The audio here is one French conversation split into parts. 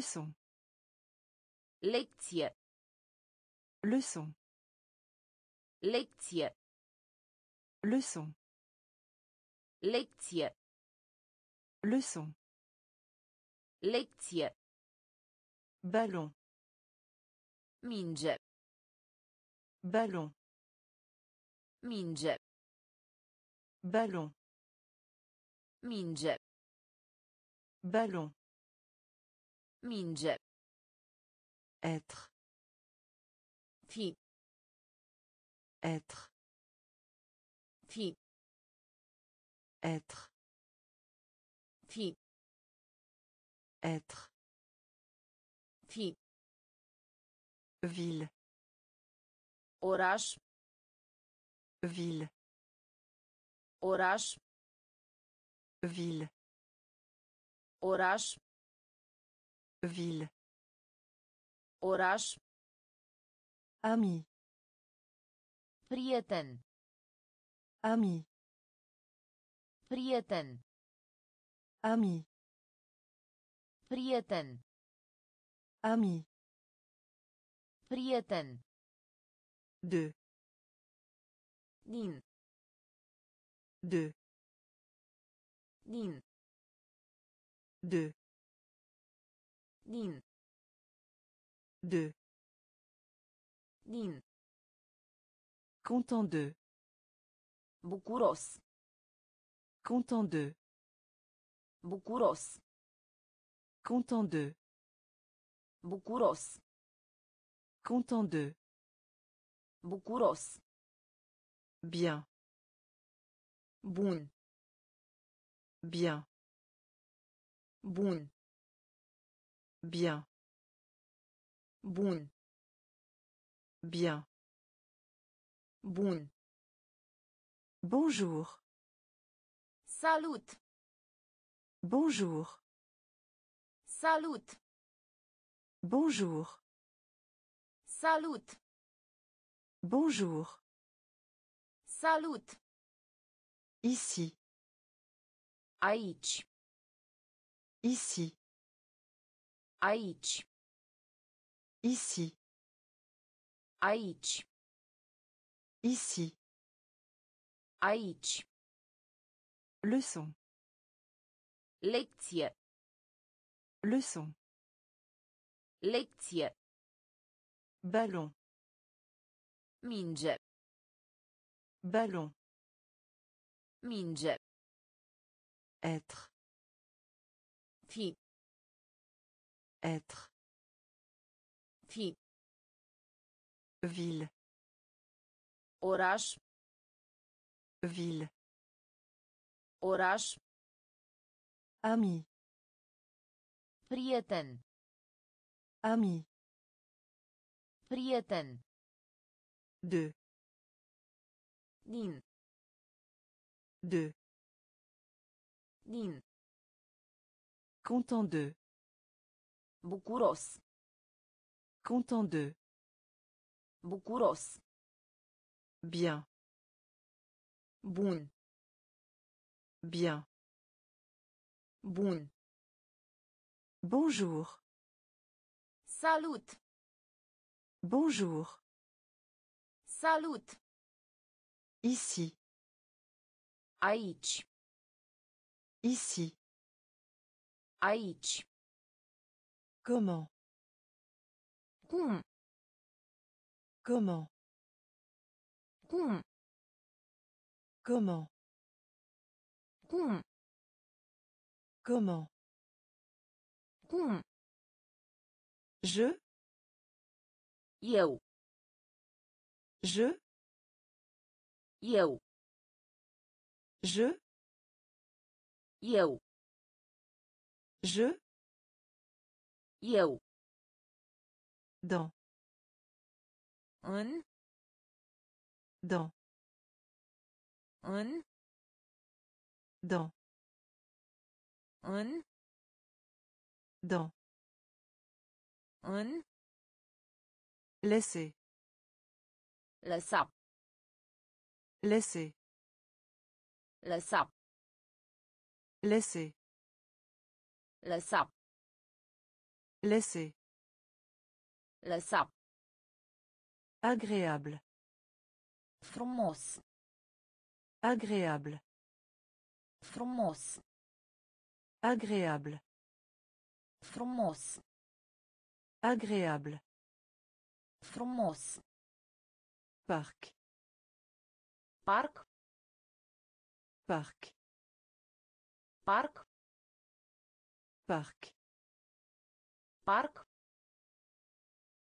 Leçon. Lecție. Leçon. Lecție. Leçon. Lecție. Leçon. Lecție. Ballon. Minge. Ballon. Minge. Ballon. Minge. Ballon. Minge. Être. Fi. Être. Fi. Être. Fi. Être. Fi. Ville. Oraș. Ville. Oraș. Ville. Oraș. Ville. Oraș. Ami. Prieten. Ami. Prieten. Ami. Prieten. Ami. Prieten. De. Din. De. Din. De. Din. De. Din. Content de. Bucuros. Content de. Bucuros. Content de. Bucuros. Content de. Bucuros. Bien. Bun. Bien. Bun. Bien. Bun. Bien. Bun. Bonjour. Salut. Bonjour. Salut. Bonjour. Salut. Bonjour. Salut. Ici. Aici. Ici. Aici. Ici. Aici. Ici. Aici. Leçon. Lecție. Leçon. Lecție. Ballon. Minge. Ballon. Minge. Être. Fi. Être. Fi. Ville. Oraș. Ville. Oraș. Ami. Prieten. Ami. Prieten. De. Din. De. Din. Content de. Bucuros. Content de. Bucuros. Bien. Bun. Bien. Bun. Bonjour. Salut. Bonjour. Salut. Ici. Aici. Ici. Aici. Comment? Cum. Comment? Cum. Comment? Cum. Comment? Cum. Je? Eu. Je? Eu. Je? Eu. Je? Eu. Dans. În. Dans. În. Dans. În. Dans. În. Laissez. Lăsa. Laissez. Lăsa. Laissez. Lăsa. Laisser. Lăsa. Agréable. Frumos. Agréable. Frumos. Agréable. Frumos. Agréable. Frumos. Parc. Parc. Parc. Parc. Parc. Parc.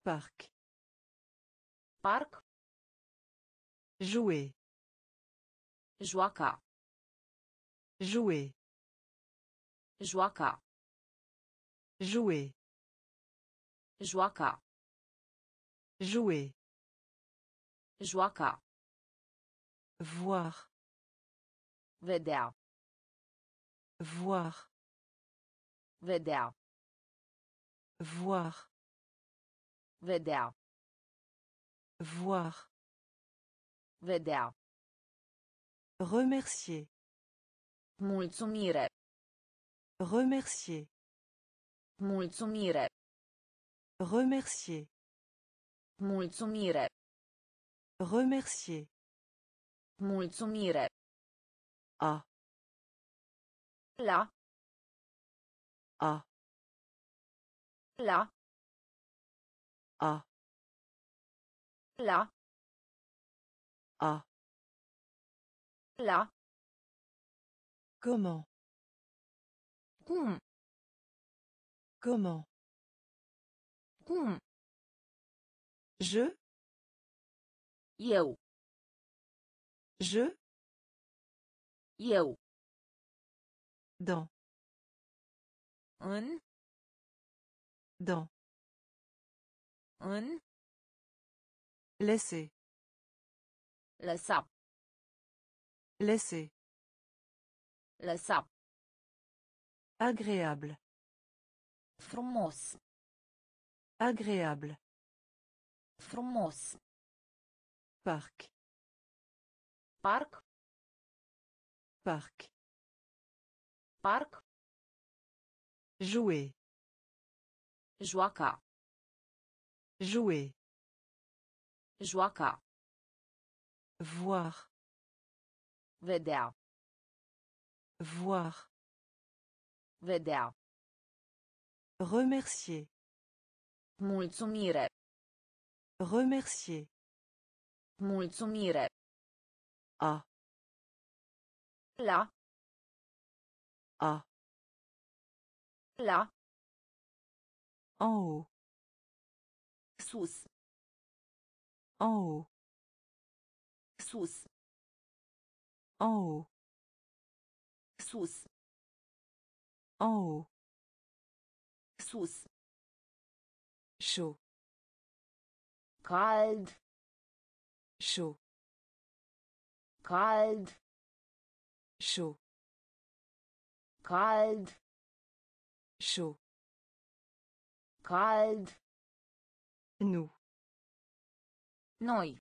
Parc. Parc. Jouer. Joaca. Jouer. Joaca. Jouer. Joaca. Jouer. Joaca. Voir. Vedea. Voir. Vedea. Voir. Vedea. Voir. Vedea. Remercier. Mulțumire. Remercier. Mulțumire. Remercier. Mulțumire. Remercier. Mulțumire. A. La. A là à là à là comment? Comment comment? Comment je? Yo. je? Yo. dans. Un dans. În. Laisser. Lăsa. Laisser. Lăsa. Agréable. Frumos. Agréable. Frumos. Parc. Parc. Parc. Parc. Jouer. Joaca. Jouer. Joaca. Voir. Vedea. Voir. Vedea. Remercier. Mulțumire. Remercier. Mulțumire. A. La. A. La. En haut. Sus. En haut. Sus. En haut. Sus. En haut. Sus. Chaud. Cald. Chaud. Cald. Chaud. Cald. Chaud. Cald. Nous. Noi.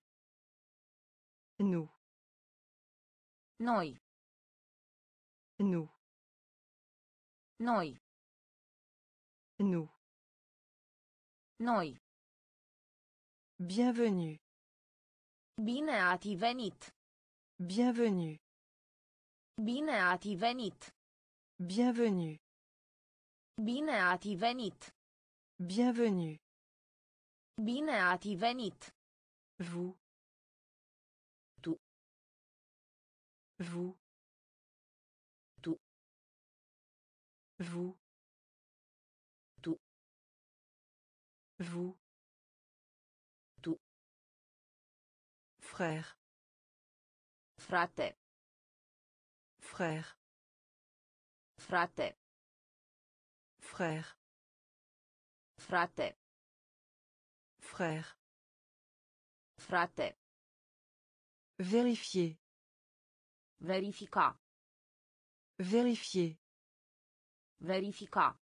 Nous. Noi. Nous. Noi. Nous. Noi. Bienvenue. Bine ați venit. Bienvenue. Bine ați venit. Bienvenue. Bine ați venit. Bienvenue. Bine ați venit. Vous. Tu. Vous. Tu. Vous. Tu. Vous. Tu. Frère. Frate. Frère. Frate. Frère. Frate. Frère. Frate. Vérifier. Verifica. Vérifier. Verifica.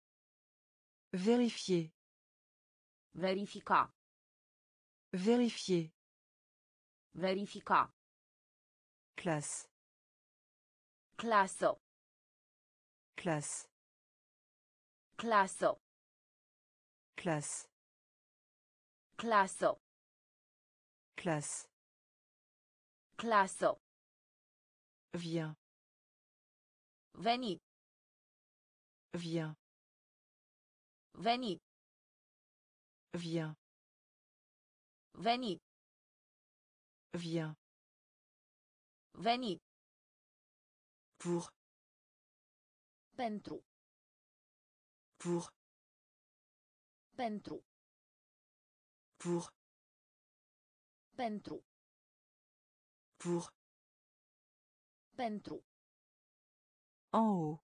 Vérifier. Verifica. Vérifier. Verifica. Classe. Clasă. Classe. Clasă. Classe, Clasă. classe, Clasă. viens, Veni. viens, Veni. viens, Veni. viens, Veni. pour, Pentru. pour, Pentru. pour, Pentru. pour, Pentru. en haut,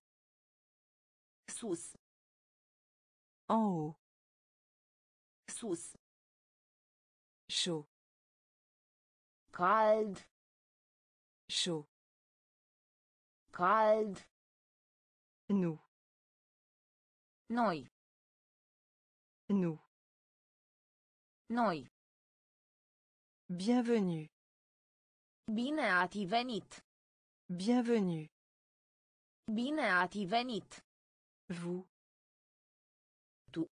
Sus. en haut, Sus. chaud, Cald. chaud, Cald. nous, Noi. Nous, Noi. bienvenue, Bine ați venit. bienvenue, Bine ați venit. vous, Tu.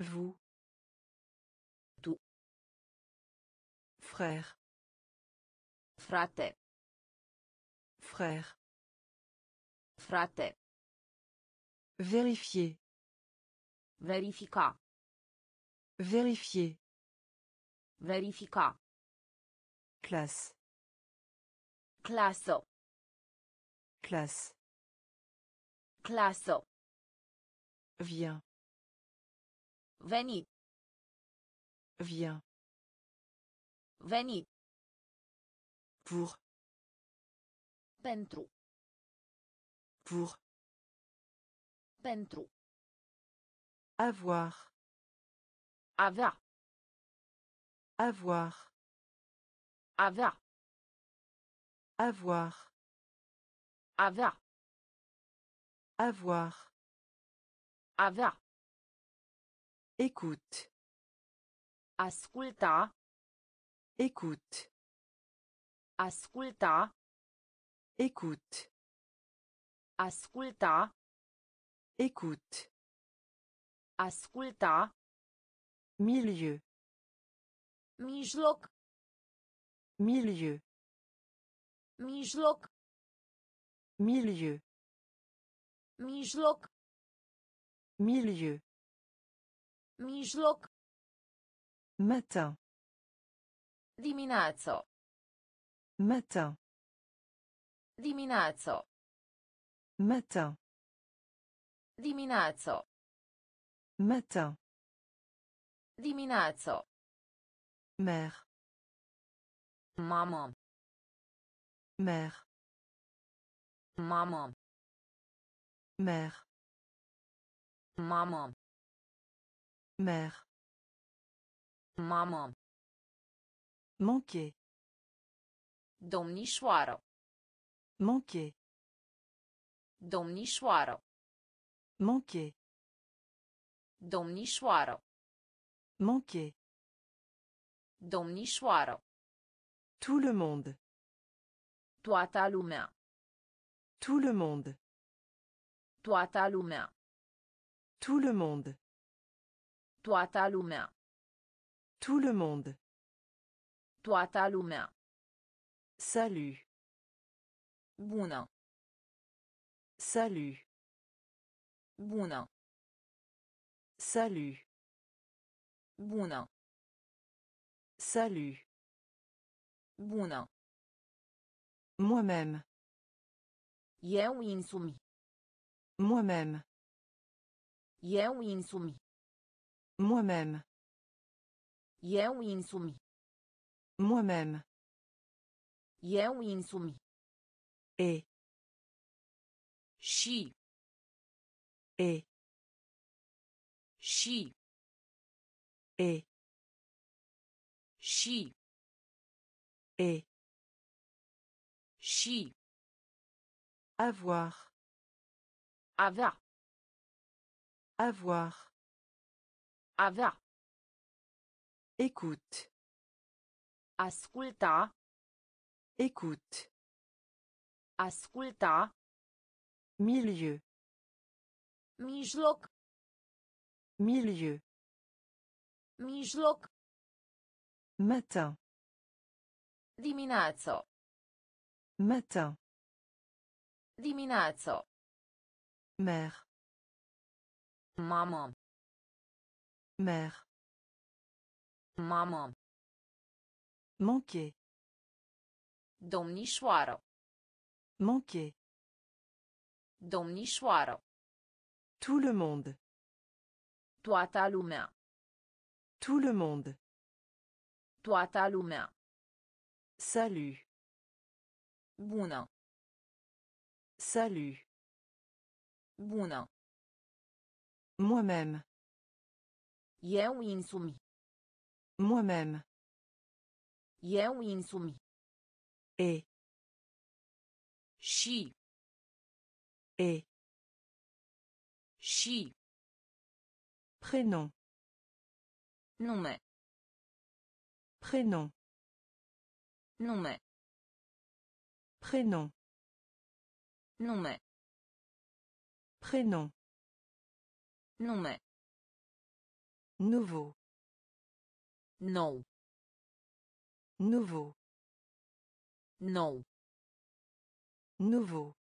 vous, Tu. frère, Frate. frère, Frate. vérifier, Verifica. vérifier, Verifica. classe, Clasă. classe, Clasă. viens, Veni. viens, Veni. pour, Pentru. pour, Pentru. Avoir, Avea. avoir, Avea. avoir, Avea. avoir, Avea. écoute, Asculta. écoute, Asculta. écoute, Asculta. écoute, Asculta. milieu, Mijloc. milieu, Mijloc. milieu, Mijloc. milieu, Mijloc. matin, Dimineață. matin, Dimineață. matin, Dimineață. Matin, Dimineață. mère, Mamă. mère, Mamă. mère, Mamă. mère, Mamă. manquer, Domnișoară. manquer, Domnișoară. manquer, Domnișoară. manquer, Domnișoară. tout le monde, Toată lumea. tout le monde, Toată lumea. tout le monde, Toată lumea. tout le monde, Toată lumea. salut, Bună. salut, Bună. Salut, Bună. salut, Bună. moi-même, Eu însumi. moi-même, Eu însumi. moi-même, Eu însumi. moi-même, Eu însumi. et, Și. et, Și. et, Și. et, Și. avoir, Avea. avoir, Avea. écoute, Asculta. écoute, Asculta. milieu, Mijloc. Milieu. Mijloc. Matin. Dimineață. Matin. Dimineață. Mère. Mamă. Mère. Mamă. Manquer. Domnișoară. Manquer. Domnișoară. Tout le monde. Toată lumea. Tout le monde. Toată lumea. Salut. Bună. Salut. Bună. Moi-même. Eu însumi. Moi-même. Eu însumi. Et. Și. Et. Și. Prénom. Nume. Prénom. Nume. Prénom. Nume. Prénom. Nume. Nouveau. Nou. Nouveau. Nou. Nouveau.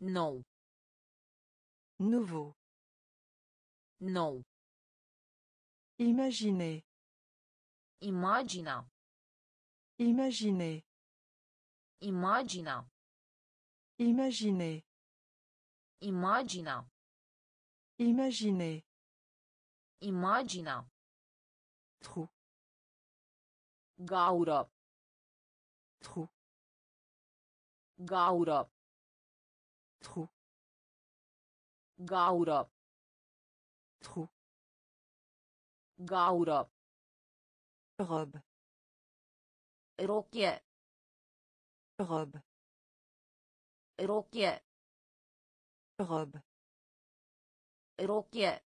Nou. Nouveau. Nou. Imaginez. Imagina. Imaginez. Imagina. Imaginez. Imagina. Imaginez. Imagina. Trou. Gaură. Trou. Gaură. Trou. Gaură. Trou. Gaură. Robe. Rochie. Robe. Rochie. Robe. Rochie.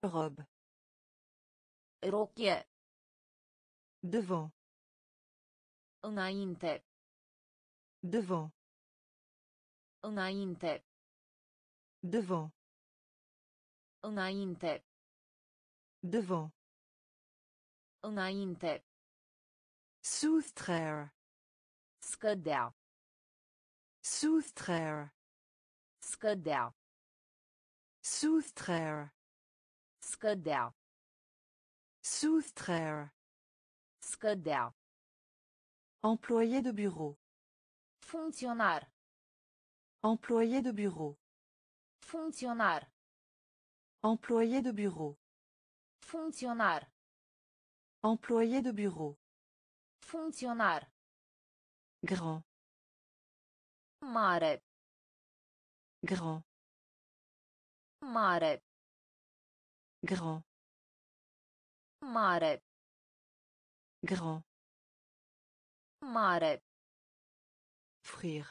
Robe. Rochie. Devant. Înainte. Devant. Înainte. Devant. Înainte. Devant. Înainte. Soustraire. Scădea. Soustraire. Scădea. Soustraire. Scădea. Soustraire. Scădea. Employé de bureau. Funcționar. Employé de bureau. Funcționar. Employé de bureau. Funcționar. Employé de bureau. Funcționar. Grand. Mare. Grand. Mare. Grand. Mare. Grand. Mare. Frire.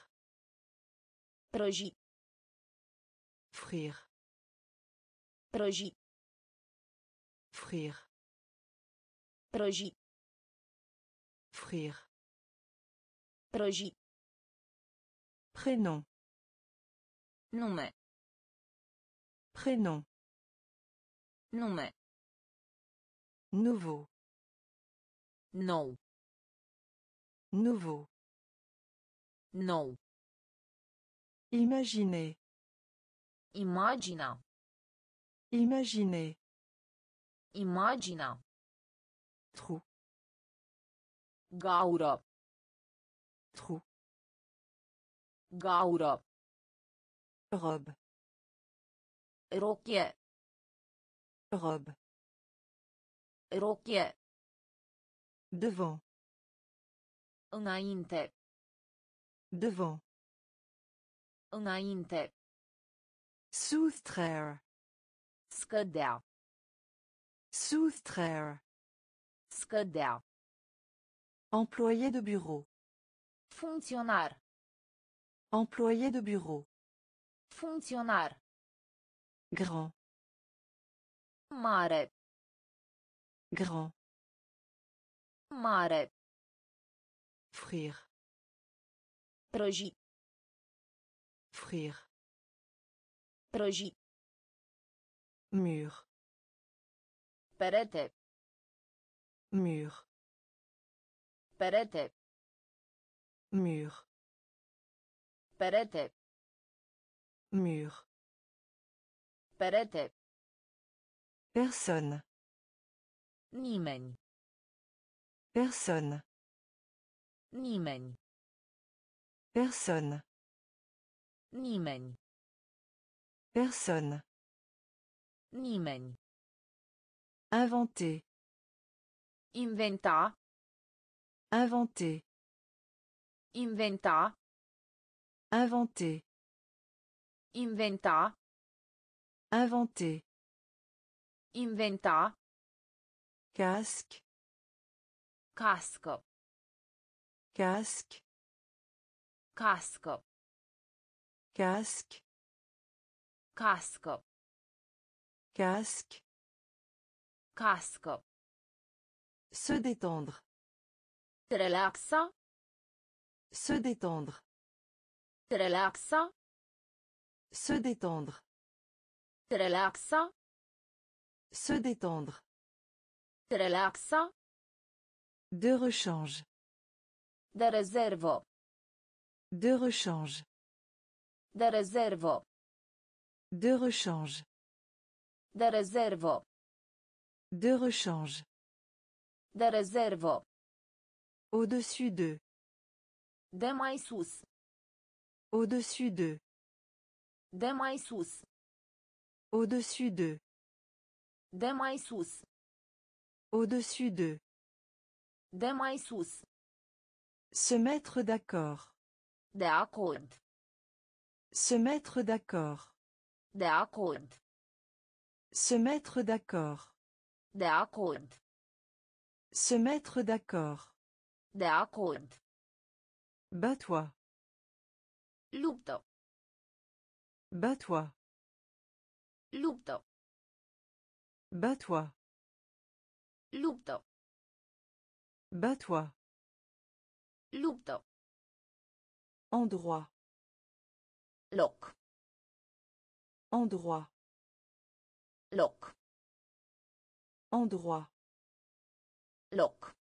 Frire. Prăji. Frire. Prăji. Frire. Prăji. Prénom. Nume. Prénom. Nume. Nouveau. Nou. Nouveau. Nou. Imaginez. Imagina. Imaginez. Imagina. Trou. Gaură. Trou. Gaură. Robe. Rochie. Robe. Rochie. Devant. Înainte. Devant. Înainte. Soustraire. Scădea. Soustraire. Scădea. Employé de bureau. Funcționar. Employé de bureau. Funcționar. Grand. Mare. Grand. Mare. Frire. Prăji. Frire. Prăji. Mur. Perete. Mur. Perete. Mur. Perete. Mur. Perete. Personne. Nimeni. Personne. Nimeni. Personne. Nimeni. Personne. Nimeni. Inventer. Inventa. Inventer. Inventa. Inventer. Inventa. Inventer. Inventa. Casque. Casco. Casque. Casco. Casque. Casco. Casque. Casco. Se détendre. Te relaxa. Se détendre. Te relaxa. Se détendre. Te relaxa. Se détendre. Te relaxa. De rechange. De rezervo. De rechange. De rezervo. De rechange. De rezervo. De rechange. De rezervo. Au-dessus de. De mai sus. Au-dessus de. De mai sus. Au-dessus de. De mai sus. Au-dessus de. De mai sus. Se mettre d'accord. De. Se mettre d'accord. De. Se mettre d'accord. De acord. Se mettre d'accord. De acord. Bats-toi. Luptă. Bats-toi. Luptă. Bats-toi. Luptă. Bats-toi. Luptă. Endroit. Loc. Endroit. Loc. Endroit. Loc.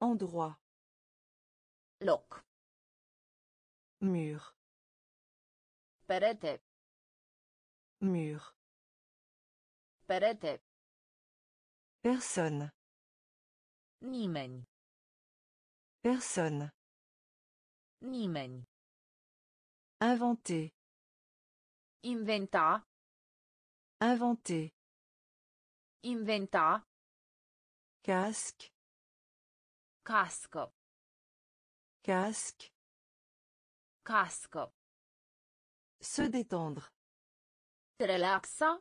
Endroit. Loc. Mur. Perete. Mur. Perete. Personne. Nimeni. Personne. Nimeni. Inventer. Inventa. Inventer. Inventa. Casque. Casco. Casque. Casco. Se détendre. Te relaxa.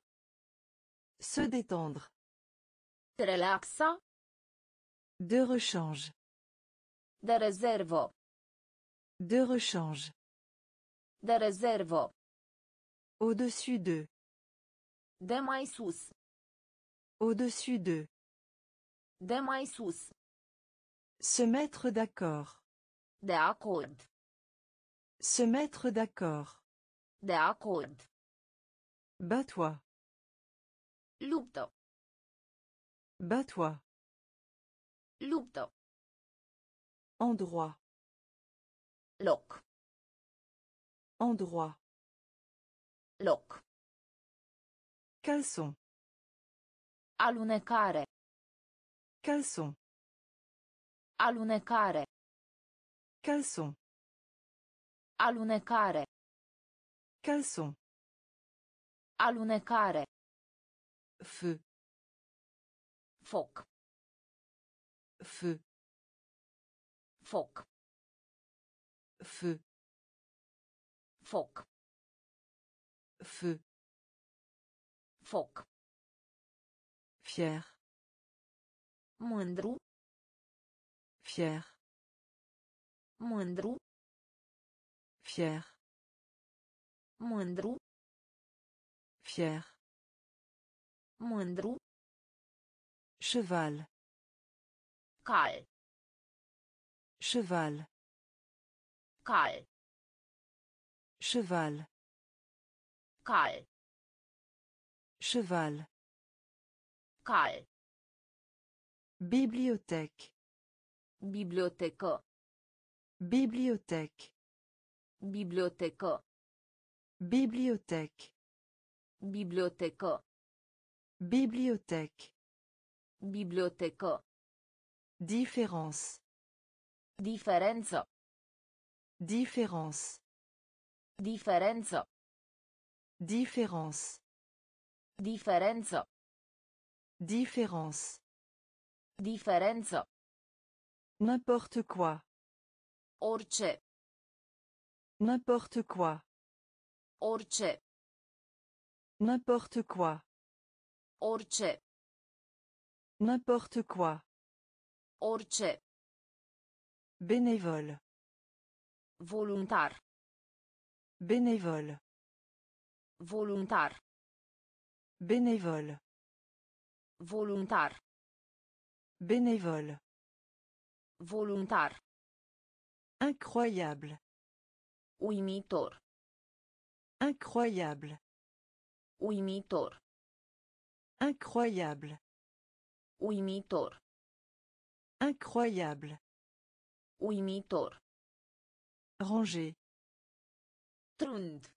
Se détendre. Te relaxa. De rechange. De rezervo. De rechange. De rezervo. Au-dessus de. De mai sus. Au-dessus de. De mai sus. Se mettre d'accord. De acord. Se mettre d'accord. De acord. Bats-toi. Luptă. Bats-toi. Luptă. Endroit. Loc. Endroit. Loc. Caleçon. Alunecare. Caleçon. Alunecare. Caleçon. Alunecare. Caleçon. Alunecare. Feu. Foc. Feu. Foc. Feu. Foc. Feu. Foc. Fier. Mândru. Fier. Mândru. Fier. Mândru. Fier. Mândru. Cheval. Cal. Cheval. Cal. Cheval. Cal. Cheval. Cal. Bibliothèque. Bibliotecă. Bibliothèque. Bibliotecă. Bibliothèque. Bibliotecă. Bibliothèque. Bibliotecă. Différence. Diferență. Différence. Diferență. Différence. Diferență. Différence. Diferență. N'importe quoi. Orice. N'importe quoi. Orice. N'importe quoi. Orice. N'importe quoi. Orice. Bénévole. Voluntar. Bénévole. Voluntar. Bénévole. Voluntar. Bénévole. Voluntar. Incroyable. Uimitor. Incroyable. Uimitor. Incroyable. Uimitor. Incroyable. Uimitor. Ranger. Trund.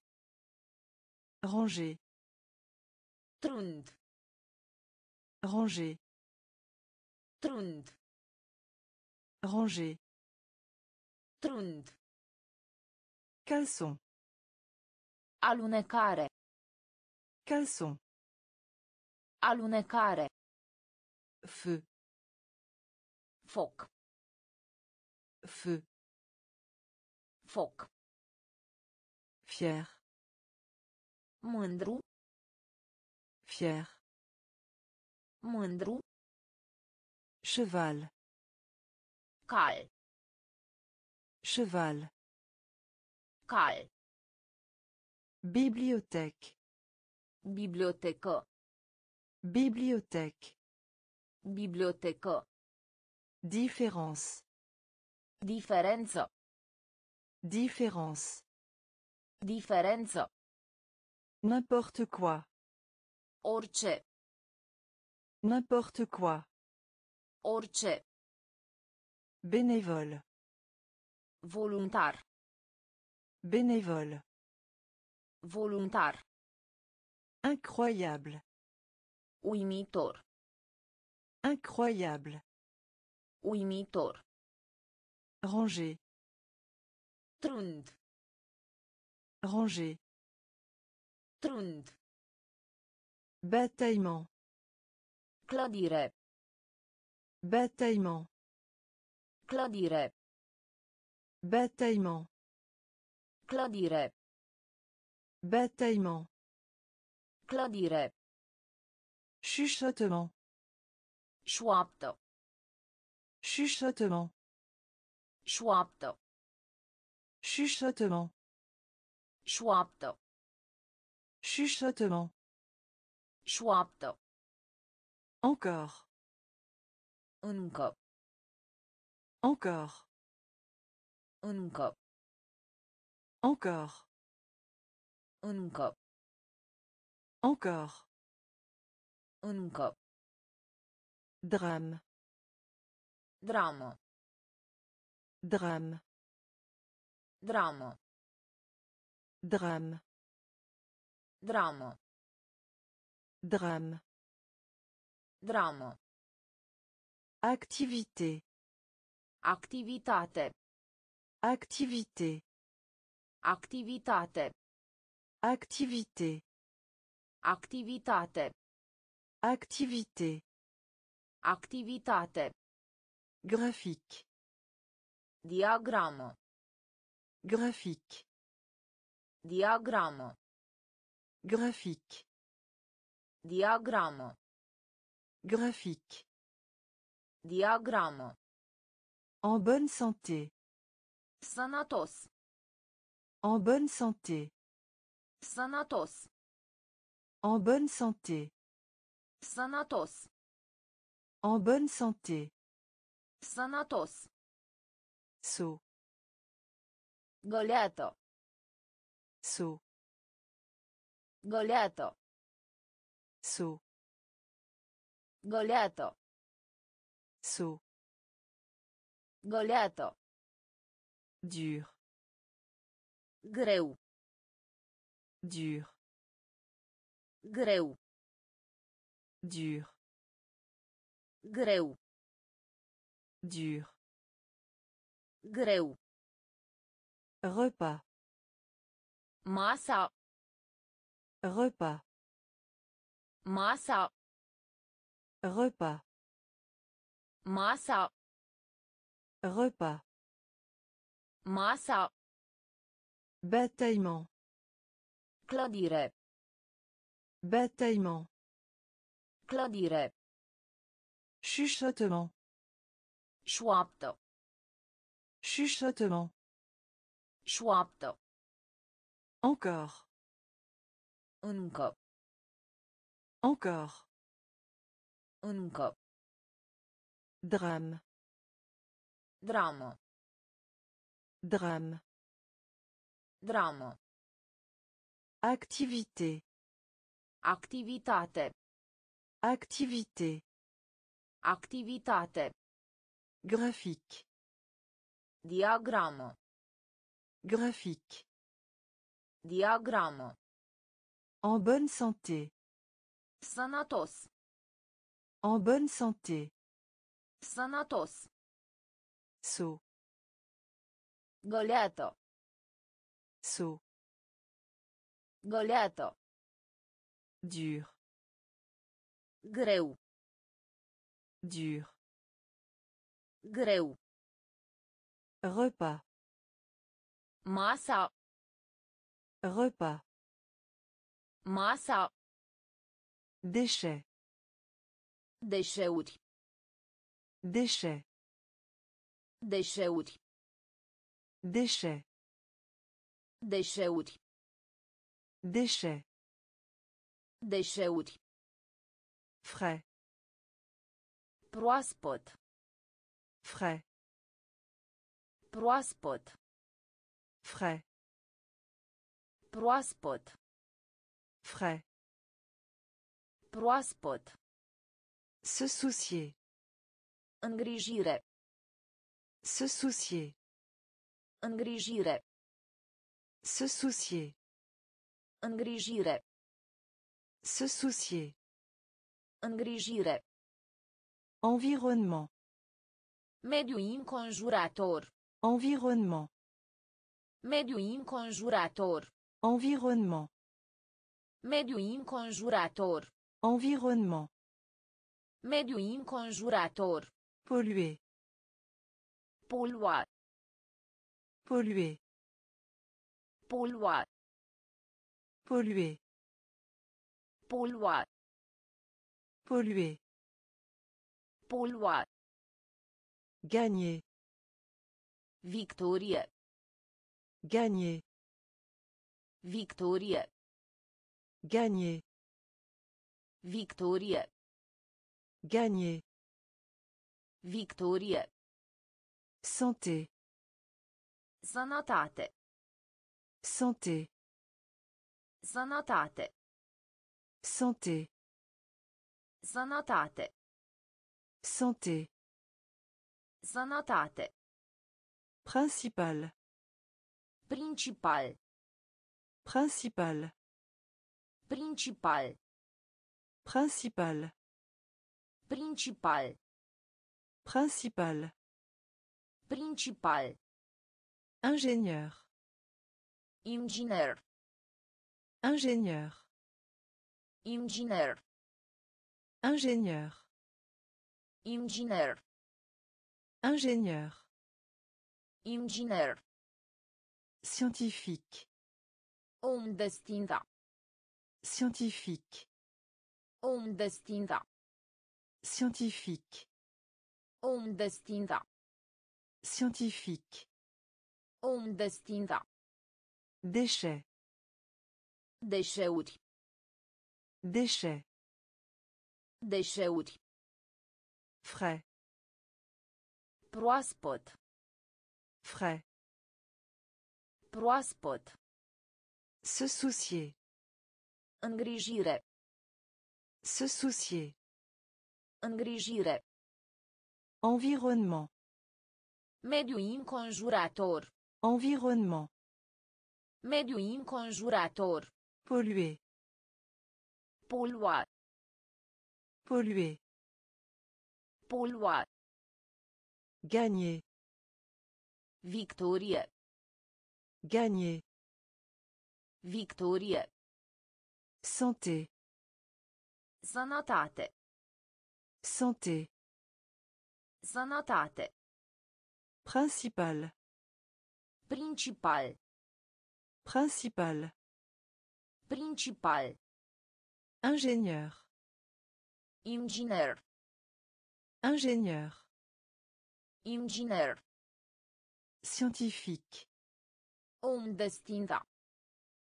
Ranger. Trund. Ranger. Trund. Ranger. Trund. Caleçon. Alunecare. Caleçon. Alunecare. Feu. Foc. Feu. Foc. Fier. Mândru. Fier. Mândru. Cheval. Cal. Cheval. Cal. Bibliothèque. Bibliotecă. Bibliothèque. Bibliotecă. Différence. Diferență. Différence. Diferență. N'importe quoi. Orice. N'importe quoi. Orice. Bénévole. Voluntar. Bénévole. Voluntar. Incroyable. Uimitor. Incroyable. Uimitor. Ranger. Trund. Ranger. Trund. Bataillement. Clădire. Bataillement. Clădire. Bataillement. Clădire. Bataillement. Clădire. Chuchotement. Șoaptă. Chuchotement. Șoaptă. Chuchotement. Șoaptă. Chuchotement. Șoaptă. Encore. Încă. Encore. Încă. Encore. Încă. Encore. Încă. Drame. Dramă. Drame. Dramă. Drame. Dramă. Drame. Dramă. Activité. Activitate. Activité. Activitate. Activité. Activitate. Activité. Activitate. Graphique. Diagramă. Graphique. Diagramă. Graphique. Diagramă. Graphique. Diagramă. En bonne santé. Sănătos. En bonne santé. Sănătos. En bonne santé. Sănătos. En bonne santé. Sănătos. Saut. Găleată. Saut. Găleată. Saut. Goleato. Saut. Goleato. Dur. Greu. Dur. Greu. Dur. Greu. Dur. Greu. Repas. Masa. Repas. Masa. Repas. Masa. Repas. Masa. Bataillement. Clădire. Bataillement. Clădire. Chuchotement. Șoaptă. Chuchotement. Șoaptă. Encore. Încă. Encore. Încă. Drame. Dramă. Drame. Dramă. Activité. Activitate. Activité. Activitate. Graphique. Diagramă. Graphique. Diagramă. En bonne santé. Sănătos. En bonne santé. Sănătos. Saut. Goleată. Saut. Goleată. Dur. Greu. Dur. Greu. Repas. Masa. Repas. Masa. Déchets. Deșeuri. Déchets. Deșeuri. Déchets. Deșeuri. Déchets. Deșeuri. Frais. Proaspăt. Frais. Proaspăt. Frais. Proaspăt. Frais. Proaspăt. Se soucier. Îngrijire. Se soucier. Îngrijire. Se soucier. Îngrijire. Se soucier. Îngrijire. Environnement. Mediu înconjurător. Environnement. Mediu înconjurător. Environnement. Mediu înconjurător. Environnement. Mediu înconjurător. Polluer. Poluat. Polluer. Poluat. Polluer. Poluat. Polluer. Poluat. Gagner. Victorie. Gagner. Victorie. Gagner. Victorie. Gagner. Victorie. Santé. Sănătate. Santé. Sănătate. Santé. Sănătate. Santé. Sănătate. Principal. Principal. Principal. Principal. Principal. Principal. Principal. Principal. Ingénieur. Ingénieur. Inginer. Ingénieur. Inginer. Ingénieur. Inginer. Scientifique. Om destinda. Scientifique. Ondestinda. Scientifique. Ondestinda. Scientifique. Ondestinda. Déchets. Déchets. Déchets. Déchets. Frais. Proaspăt. Frais. Proaspăt. Se soucier. Îngrijire. Se soucier. Îngrijire. Environnement. Mediu înconjurător. Environnement. Mediu înconjurător. Polluer. Polua. Polluer. Polua. Gagner. Victorie. Gagner. Victorie. Santé. Sănătate. Santé. Sănătate. Principal. Principal. Principal. Principal. Ingénieur. Inginer. Ingénieur. Inginer. Scientifique. Om de știință.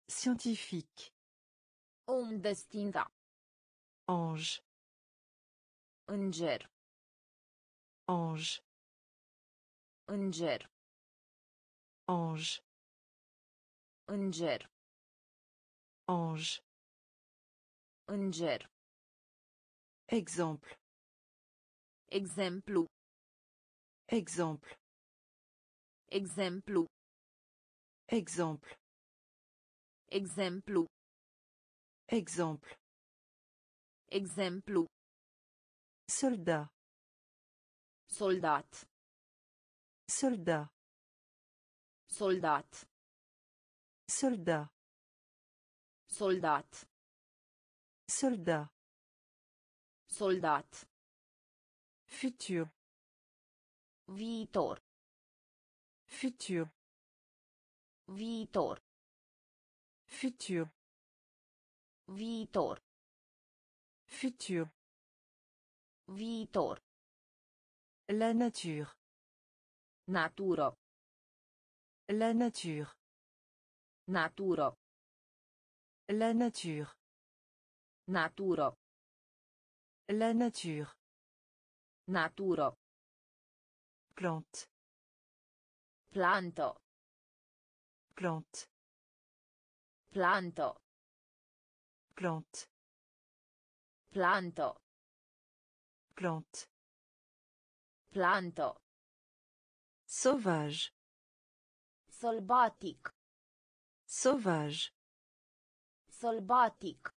Scientifique. Om de știință. Ange. Înger. Ange. Înger. Ange. Înger. Ange. Înger. Exemple. Exemplu. Exemple. Exemplu. Exemple. Exemplu. Exemple. Exemplu. Soldat. Soldat. Soldat. Soldat. Soldat. Soldat. Soldat. Soldat. Futur. Viitor. Futur. Viitor. Futur. Viitor. Futur. Viitor. La nature. Natură. La nature. Natură. La nature. Natură. La nature. Natură. Plante. Plantă. Plante. Plantă. Plante. Plantă. Plante. Plantă. Sauvage. Sălbatic. Sauvage. Sălbatic.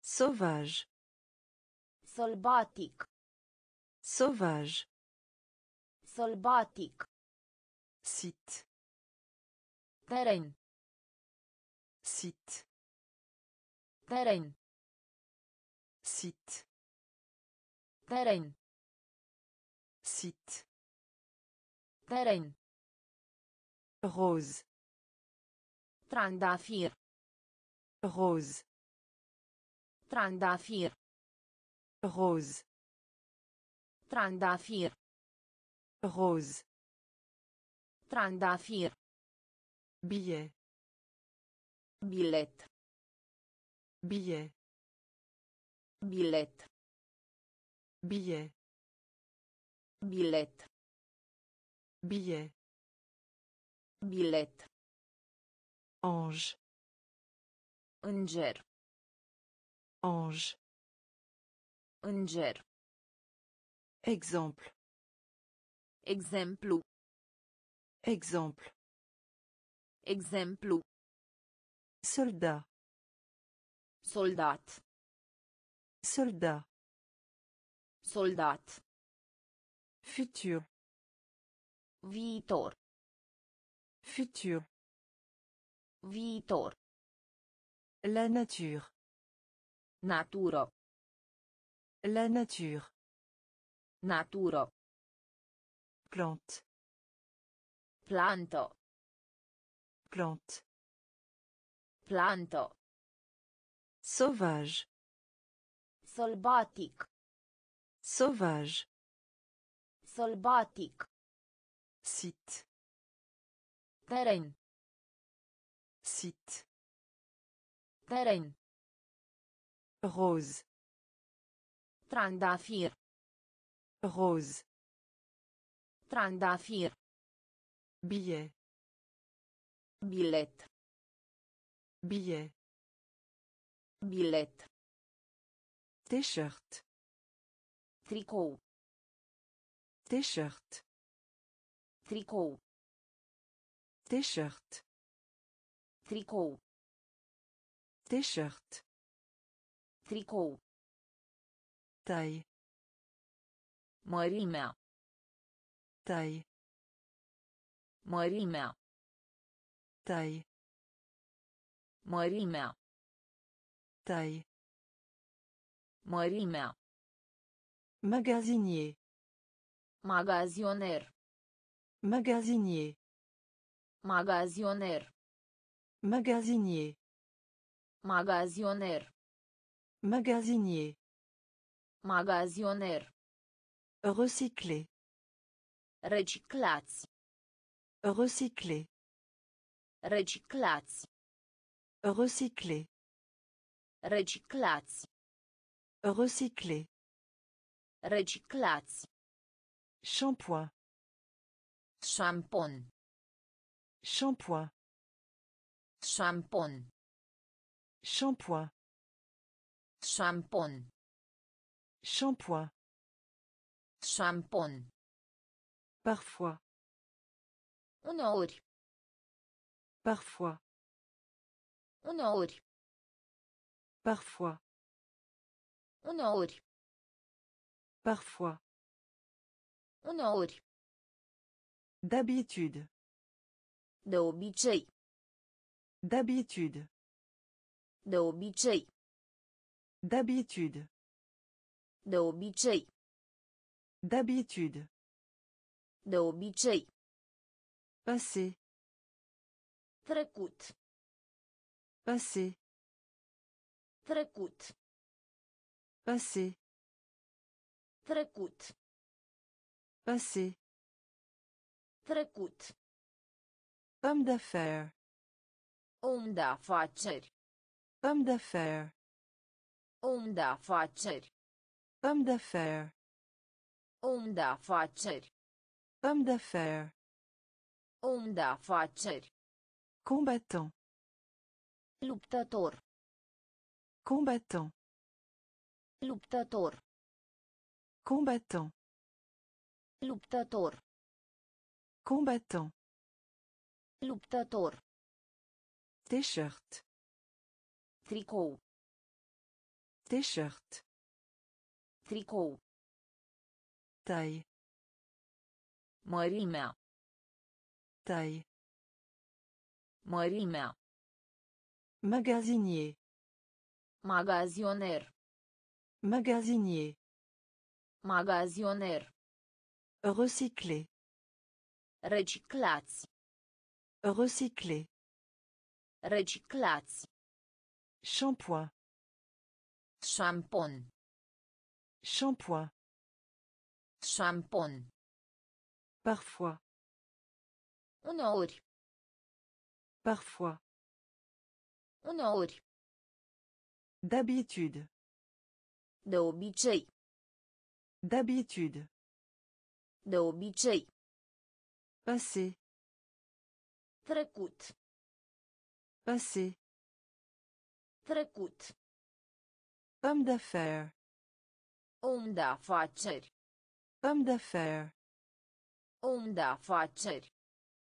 Sauvage. Sălbatic. Sauvage. Sălbatic. Site. Teren. Site. Teren. Site. Teren. Site. Rose. Trandafir. Rose. Trandafir. Rose. Trandafir. Rose. Trandafir. Billet. Bilet. Billet. Bilet. Billet. Bilet. Billet. Bilet. Ange. Înger. Ange. Înger. Exemple. Exemplu. Exemple. Exemplu. Soldat. Soldat. Soldat. Soldat. Futur. Viitor. Futur. Viitor. La nature. Natură. La nature. Natură. Plante. Plantă. Plante. Plantă. Sauvage. Sălbatic. Sauvage. Sălbatic. Site. Teren. Site. Teren. Rose. Trandafir. Rose. Trandafir. Billet. Bilet. Billet. Bilet. T-shirt. Tricou. T-shirt. Tricou. T-shirt. Tricou. T-shirt. Tricou. Taille. Mărimea. Taille. Mărimea. Taille. Mărimea. Taille. Mărimea. Magasinier. Magazioner. Magasinier. Magazioner. Magasinier. Magazioner. Magasinier. Magazioner. Recycler. Reciclați. Recycler. Reciclați. Recycler. Reciclați. Recycler. Reciclați. Shampoing. Șampon. Shampoing. Șampon. Shampoing. Șampon. Shampoing. Șampon. Parfois. Uneori. Parfois. Uneori. Parfois. Uneori. Parfois. Uneori. D'habitude. De obicei. D'habitude. De obicei. D'habitude. De obicei. D'habitude. De obicei. Passé. Trecut. Passé. Trecut. Passé. Trecut. Passé. Trecut. Homme d'affaires. Om de afaceri. Homme d'affaires. Om de afaceri. Homme d'affaires. Om de afaceri. Homme d'affaires. Om de afaceri. Combattant. Luptător. Combattant. Luptător. Combattant. Luptător. Combattant. Luptător. T-shirt. Tricou. T-shirt. Tricou. Taille. Mărimea. Taille. Mărimea. Magasinier. Magazioner. Magasinier. Magazioner. Recycler. Reciclați. Recycler. Reciclați. Shampoing. Șampon. Shampoing. Șampon. Parfois. Uneori. Parfois. Uneori. D'habitude. De obicei. D'habitude. De obicei. Passé. Trecut. Passé. Trecut. Homme d'affaires. Om de afaceri. Homme d'affaires. Om de afaceri.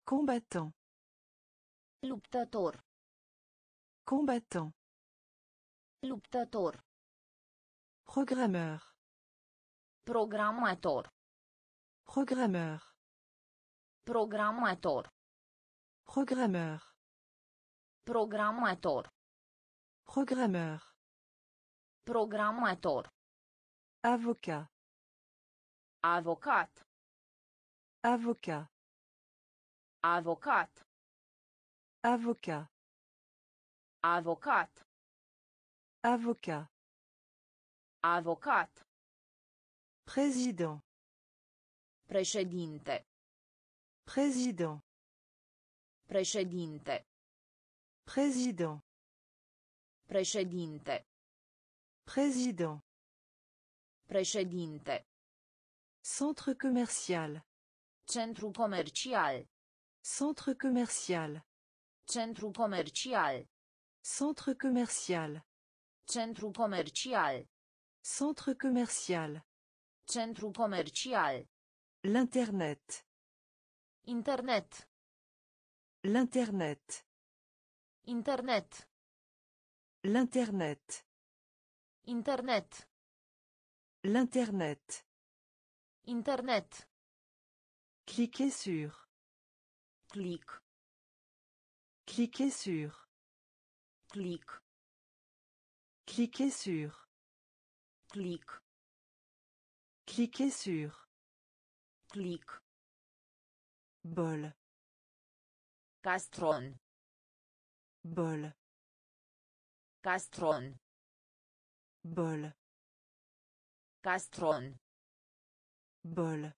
Combattant. Luptător. Combattant. Luptător. Programmeur. Programator. Programmeur. Programator. Programmeur. Programator. Programmeur. Programator. Avocat. Avocat. Avocat. Avocat. Avocat. Avocat. Avocat. Avocat. Président. Președinte. Président. Președinte. Président. Președinte. Président. Președinte. Centre commercial. Centru comercial. Centre commercial. Centru comercial. Centre commercial. Centru comercial. Centre commercial. Centru comercial. L'Internet. Internet. L'Internet. Internet. L'Internet. Internet. L'Internet. Internet. Cliquez sur. Cliquez sur. Cliquez sur. Click. Cliquez sur. Click. Bol. Castron. Bol. Castron. Bol. Castron. Bol.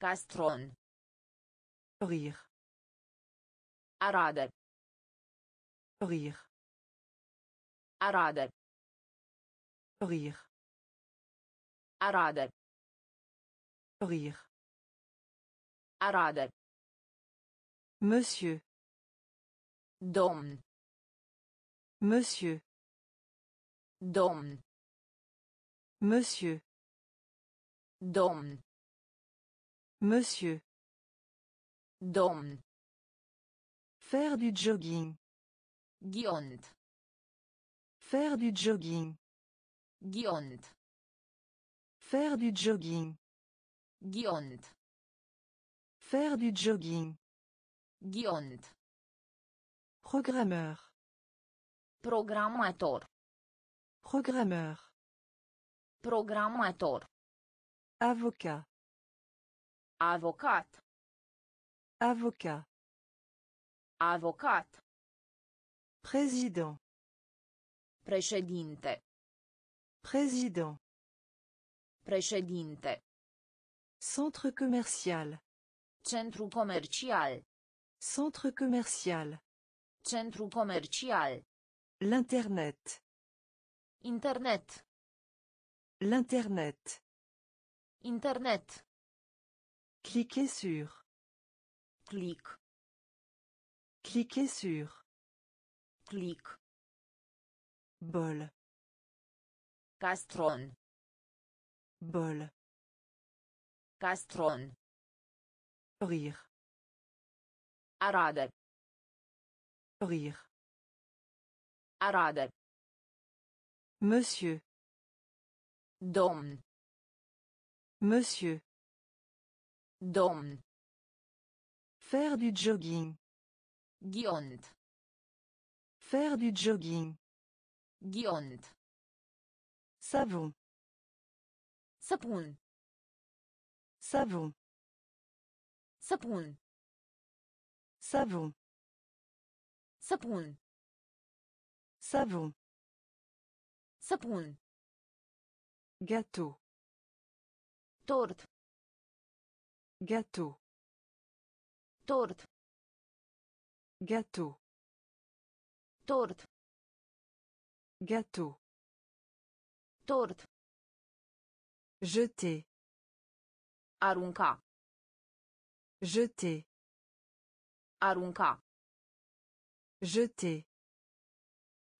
Castron. Rire. Arade. Rire. Arade. Rire. Arade. Rire. Arade. Monsieur. Domn. Monsieur. Domn. Monsieur. Domn. Monsieur. Domn. Faire du jogging. Ghiont. Faire du jogging. Ghiont. Faire du jogging. Ghiont. Faire du jogging. Ghiont. Programmeur. Programator. Programmeur. Programator. Avocat. Avocat. Avocat. Avocat. Président. Președinte. Président. Președinte. Centre commercial. Centru comercial. Centre commercial. Centru comercial. L'Internet. Internet. L'Internet. Internet. Cliquez sur. Click. Cliquez sur. Click. Bol. Castron. Bol. Castron. Rire. Arade. Rire. Arade. Monsieur. Domn. Monsieur. Domn. Faire du jogging. Ghiont. Faire du jogging. Ghiont. Savon. Săpun. Savon. Săpun. Savon. Săpun. Savon. Săpun. Gâteau. Tort. Gâteau. Tort. Gâteau. Tort. Gâteau. Tort. Jeter. Arunca. Jeter. Arunca. Jeter.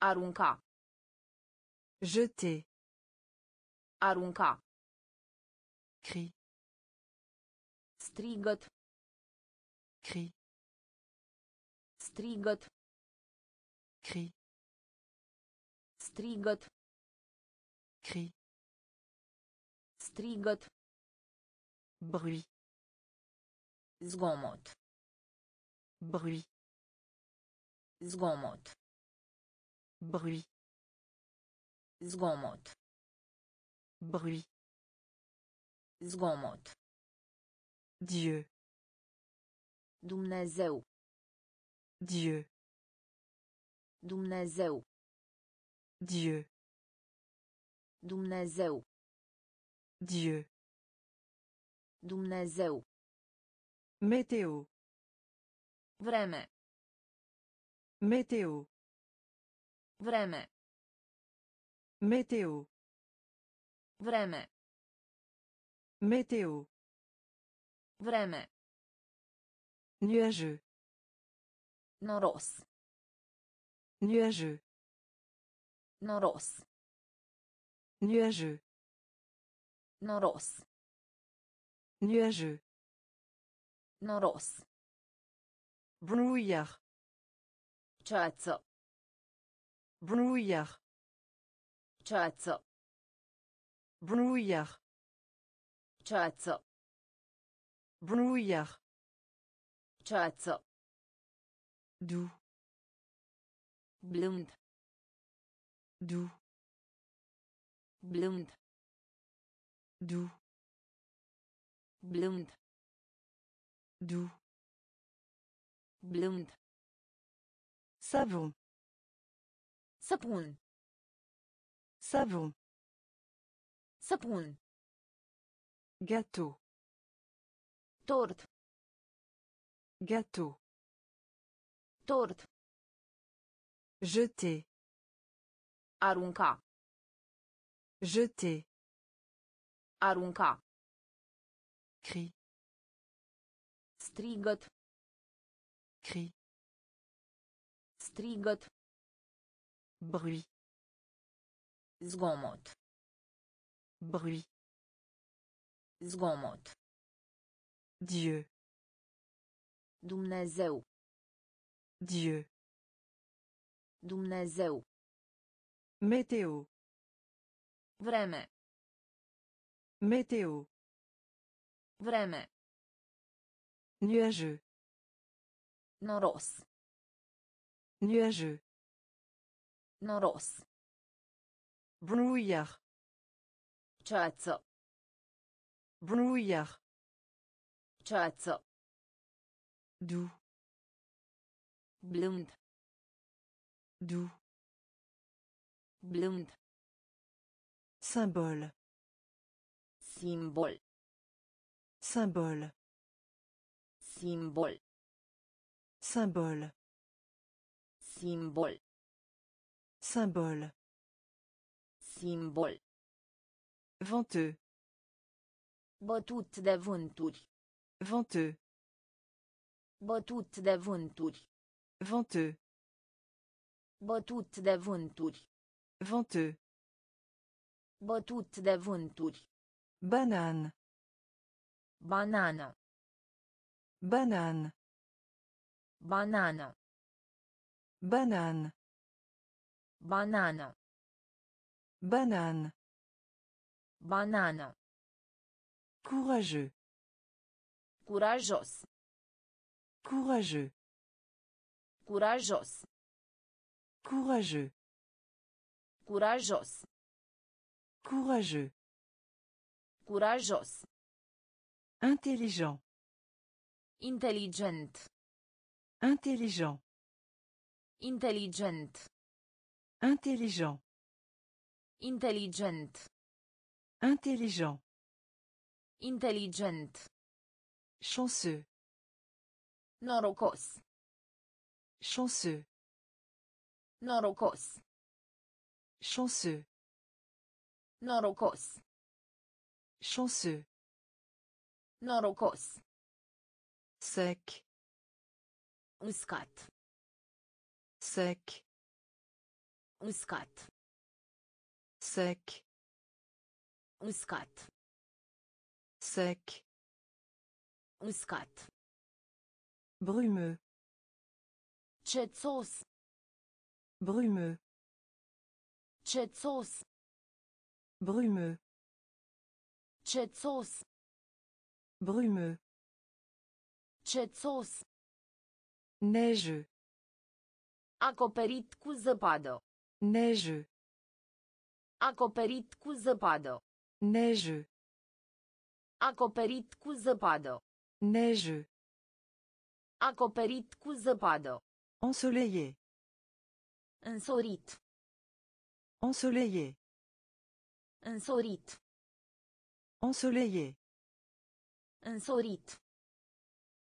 Arunca. Jeter. Arunca. Cri. Strigăt. Cri. Strigăt. Cri. Strigăt. Cri. Strigăt. Bruit. Zgomot. Bruit. Zgomot. Bruit. Zgomot. Bruit. Zgomot. Dieu. Dumnezeu. Dieu. Dumnezeu. Dieu. Dumnezeu. Dieu. Dumnezeu. Météo. Vreme. Météo. Vreme. Météo. Vreme. Météo. Vreme. Nuageux. Noros. Nuageux. Noros. Nuageux. Noros. Nuageux. Noros. Brouillard. Ceață. Brouillard. Ceață. Brouillard. Ceață. Brouillard. Ceață. Doux. Blând. Doux. Blând. Doux. Blând. Doux. Blând. Savon. Săpun. Savon. Săpun. Gâteau. Tort. Gâteau. Tort. Jeter. Arunca. Jeter. Arunca. Cri. Strigăt. Cri. Strigăt. Bruit. Zgomot. Bruit. Zgomot. Dieu. Dumnezeu. Dieu. Dumnezeu. Météo. Vreme. Météo. Vreme. Nuageux. Noros. Nuageux. Noros. Brouillard. Ceață. Brouillard. Ceață. Doux. Blând. Doux. Blând. Symbole. Symbole. Simbol. Symbole. Simbol. Symbole. Simbol. Venteux. Bătut de vânturi. Venteux. Bătut de vânturi. Venteux. Bătut de vânturi. Venteux. Bătut de vânturi. Banane. Banană. Banane. Banană. Banane. Banană. Banane. Banană. Courageux. Curajos. Courageux. Curajos. Courageux. Curajos. Courageux. Curajos. Intelligent. Inteligent. Intelligent. Inteligent. Intelligent. Inteligent. Intelligent. Inteligent. Chanceux. Norocos. Chanceux. Norocos. Chanceux. Norocos. Chanceux. Norocos. Sec. Uscat. Sec. Uscat. Sec. Uscat. Sec. Uscat. Brumeux. Cețos. Brumeux. Cețos. Brumeux. Cețos. Brumeux. Cețos. Neigeux. Acoperit cu zăpadă. Neigeux. Acoperit cu zăpadă. Neigeux. Acoperit cu zăpadă. Neigeux. Acoperit cu zăpadă. Ensoleillé. Însorit. Ensoleillé. Însorit. Ensoleillé. Însorit.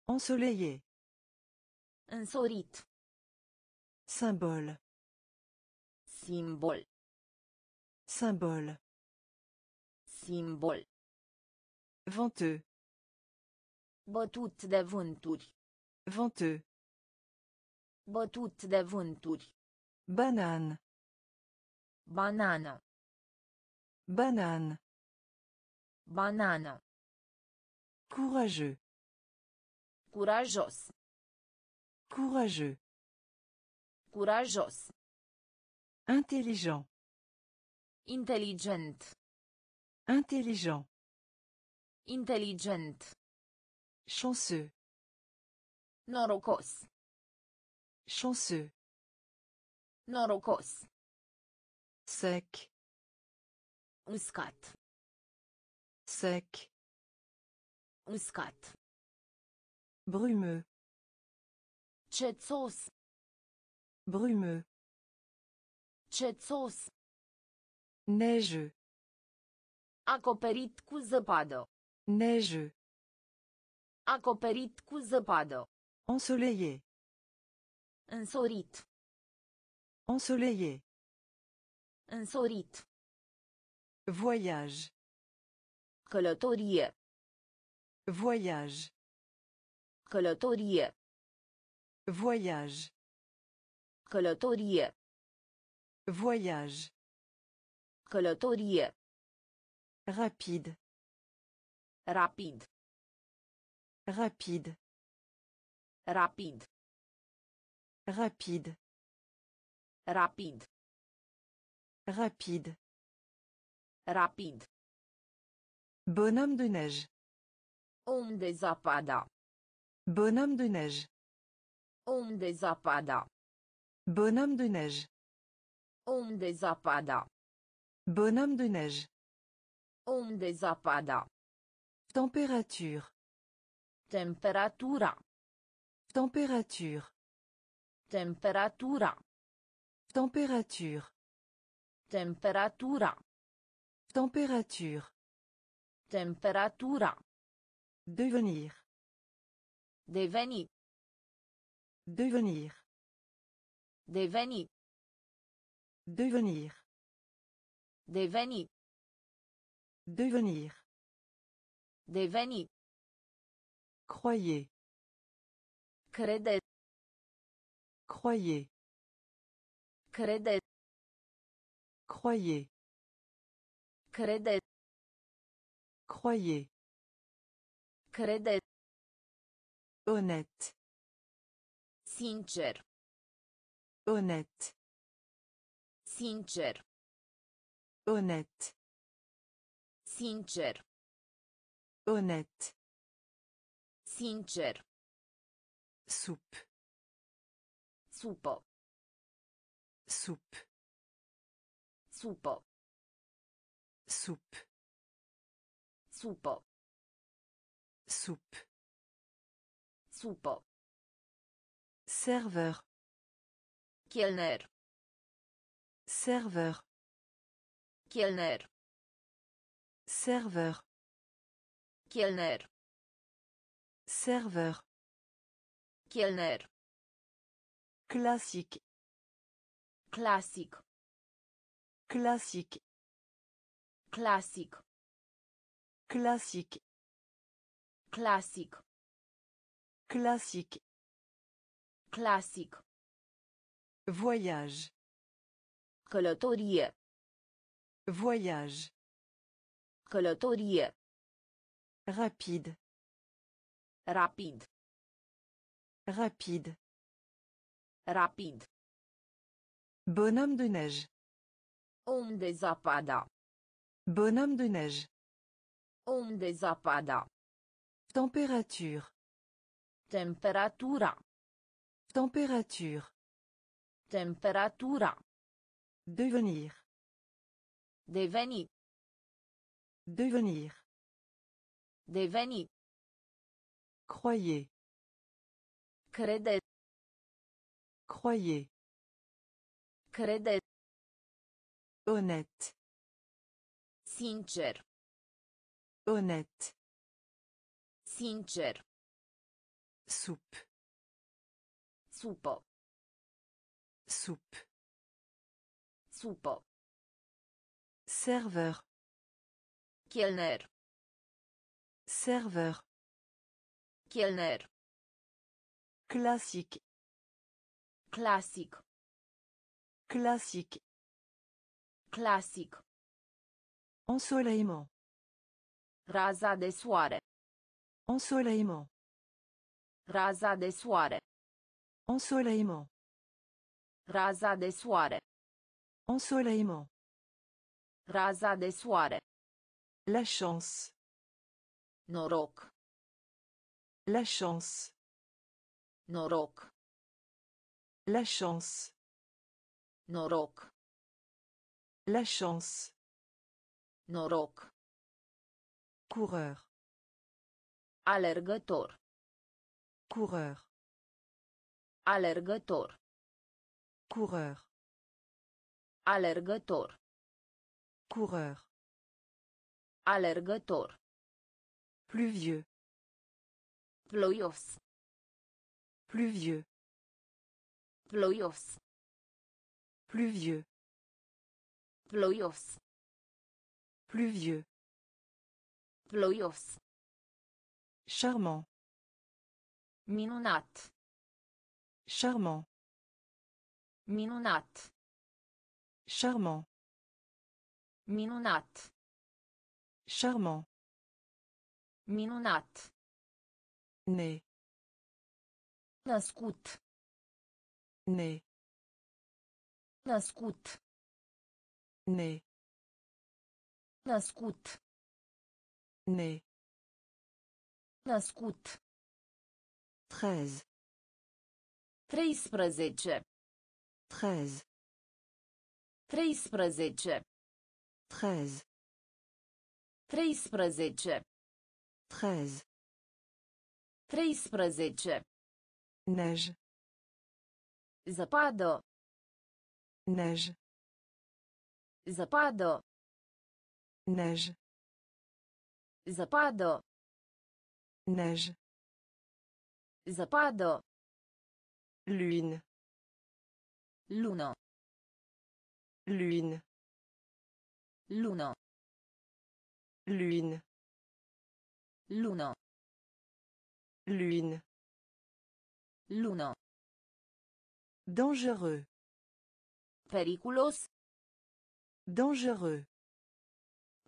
Ensoleillé. Însorit. Symbole. Simbol. Symbole. Simbol. Venteux. Bătut de vânturi. Venteux. Bătut de vânturi. Banane. Banană. Banane. Banană. Courageux. Curajos. Courageux. Curajos. Intelligent. Inteligent. Intelligent. Inteligent. Chanceux. Norocos. Chanceux. Norocos. Sec. Uscat. Sec. Uscat. Brumeux. Cețos. Brumeux. Cețos. Neigeux. Acoperit cu zăpadă. Neigeux. Acoperit cu zăpadă. Ensoleillé. Însorit. Ensoleillé. Însorit. Voyage. Călătorie. Voyage. Călătorie. Voyage. Călătorie. Voyage. Călătorie. Rapide. Rapid. Rapide. Rapid. Rapide. Rapid. Rapide. Rapid. Bonhomme de neige. Om de zapada. Bonhomme de neige. Om de zapada. Bonhomme de neige. Om de zapada. Bonhomme de neige. Om de zapada. Température. Temperatura. Température. Temperatura. Température. Temperatura. Température. Temperatura. Devenir. Deveni. Devenir. Deveni. Devenir. Deveni. Devenir. Deveni. Croyez. Crede. Croyez. Crede. Croyez. Crede. Croyez. Crede. Honnête. Sincer. Honnête. Sincer. Honnête. Sincer. Honnête. Sincer. Soupe. Soupe. Soupe. Supă. Soupe. Supă. Serveur. Chelner. Serveur. Chelner. Serveur. Chelner. Serveur. Chelner. Classique. Clasic. Classique. Clasic. Classique. Clasic. Classique. Clasic. Voyage. Călătorie. Voyage. Călătorie. Rapide. Rapid. Rapide. Rapid. Bonhomme de neige. Om de zapada. Bonhomme de neige. Om de zapada. Température. Temperatura. Température. Temperatura. Devenir. Deveni. Devenir. Deveni. Croyez. Crede. Croyez. Crede. Honnête. Sincer. Honnête. Sincer. Soupe. Supă. Soupe. Supă. Serveur. Chelner. Serveur. Chelner. Classique. Clasic. Classique. Clasic. Ensoleillement. Raza de soare. Ensoleillement. Raza de soare. Ensoleillement. Raza de soare. Ensoleillement. Raza de soare. La chance. Noroc. La chance. Noroc. La chance. Noroc. La chance. Noroc. Coureur. Alergător. Coureur. Alergător. Coureur. Alergător. Coureur. Alergător. Pluvieux. Ploios. Pluvieux. Ploios. Pluvieux. Ploios. Pluvieux. Ploios. Charmant. Minunat. Charmant. Minunat. Charmant. Minunat. Charmant. Minunat. Né. Născut. Né. Născut. Né. Născut. Ne. Născut. 13. 13. 13. 13. 13. 13. 13. 13. Neige. Zăpadă. Neige. Zăpadă. Neige. Zăpadă. Neige. Zăpadă. Lune. Lună. Lune. Lună. Lune. Lună. Lune. Lună. Dangereux. Periculos. Dangereux.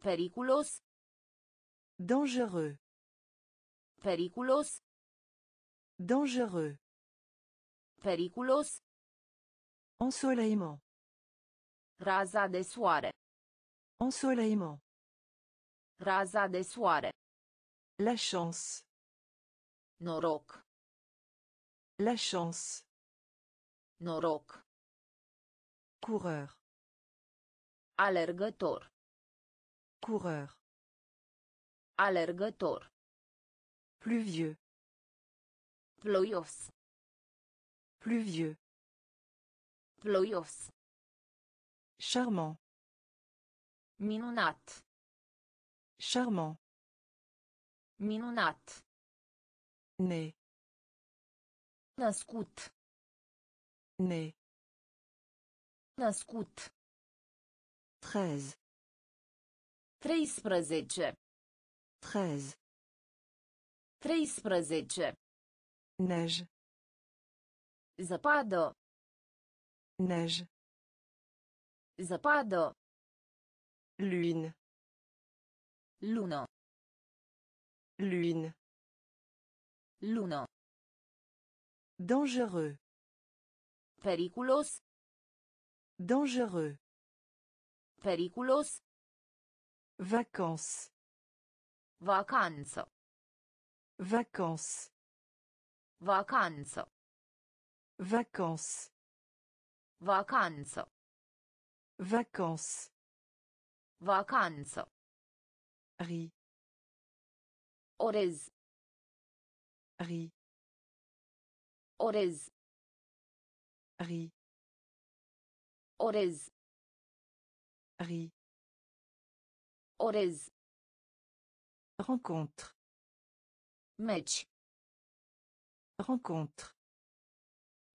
Periculos. Dangereux. Periculos. Dangereux. Periculos. Ensoleillement. Raza de soare. Ensoleillement. Raza de soare. La chance. Noroc. La chance. Noroc. Coureur. Alergător. Coureur. Alergător. Pluvieux. Ploios. Pluvieux. Ploios. Charmant. Minunat. Charmant. Minunat. Né. Născut. Né. Născut. Treize. Treisprezece. Treize. Treisprezece. Neige. Zăpadă. Neige. Zăpadă. Lune. Lună. Lune. Lună. Dangereux. Periculos. Dangereux. Periculos. Vacances. Vacanță. Vacances. Vacanță. Vacances. Vacanță. Vacances. Vacanță. Riz. Orez. Riz. Orez. Riz. Orez. Orez. Rencontre. Meci. Rencontre.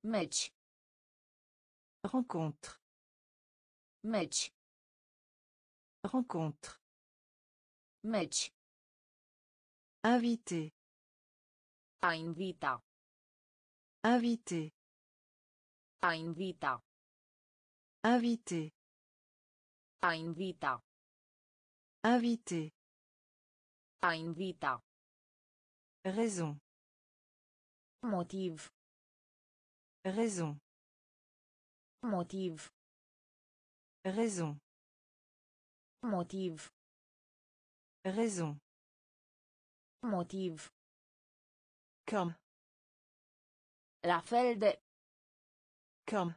Meci. Rencontre. Meci. Rencontre. Meci. Invité. A invita. Invité. A invita. Invité. A invita. Inviter. A invita. Raison. Motiv. Raison. Motiv. Raison. Motiv. Raison. Motiv. Comme. La fel de. Comme.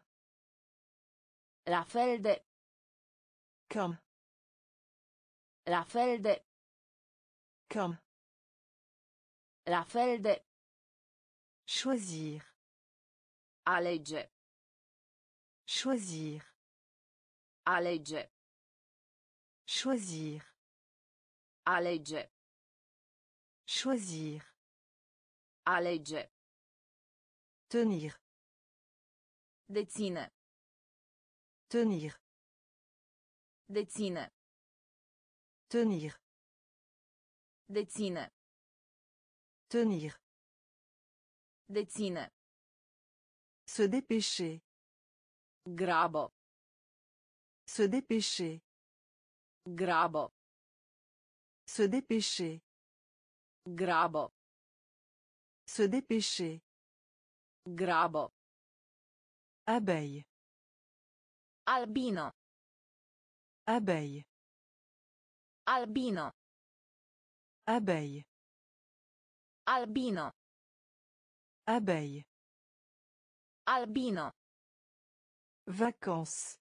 La fel de. Comme. La fel de. Comme. La fel de. Choisir. Alege. Choisir. Alege. Choisir. Alege. Choisir. Alege. Tenir. Deține. Tenir. Deține. Tenir. Deține. Tenir. Deține. Se dépêcher. Grabă. Se dépêcher. Grabă. Se dépêcher. Grabă. Se dépêcher. Grabă. Abeille. Albino. Abeille. Albino. Abeille. Albino. Abeille. Albino. Vacances.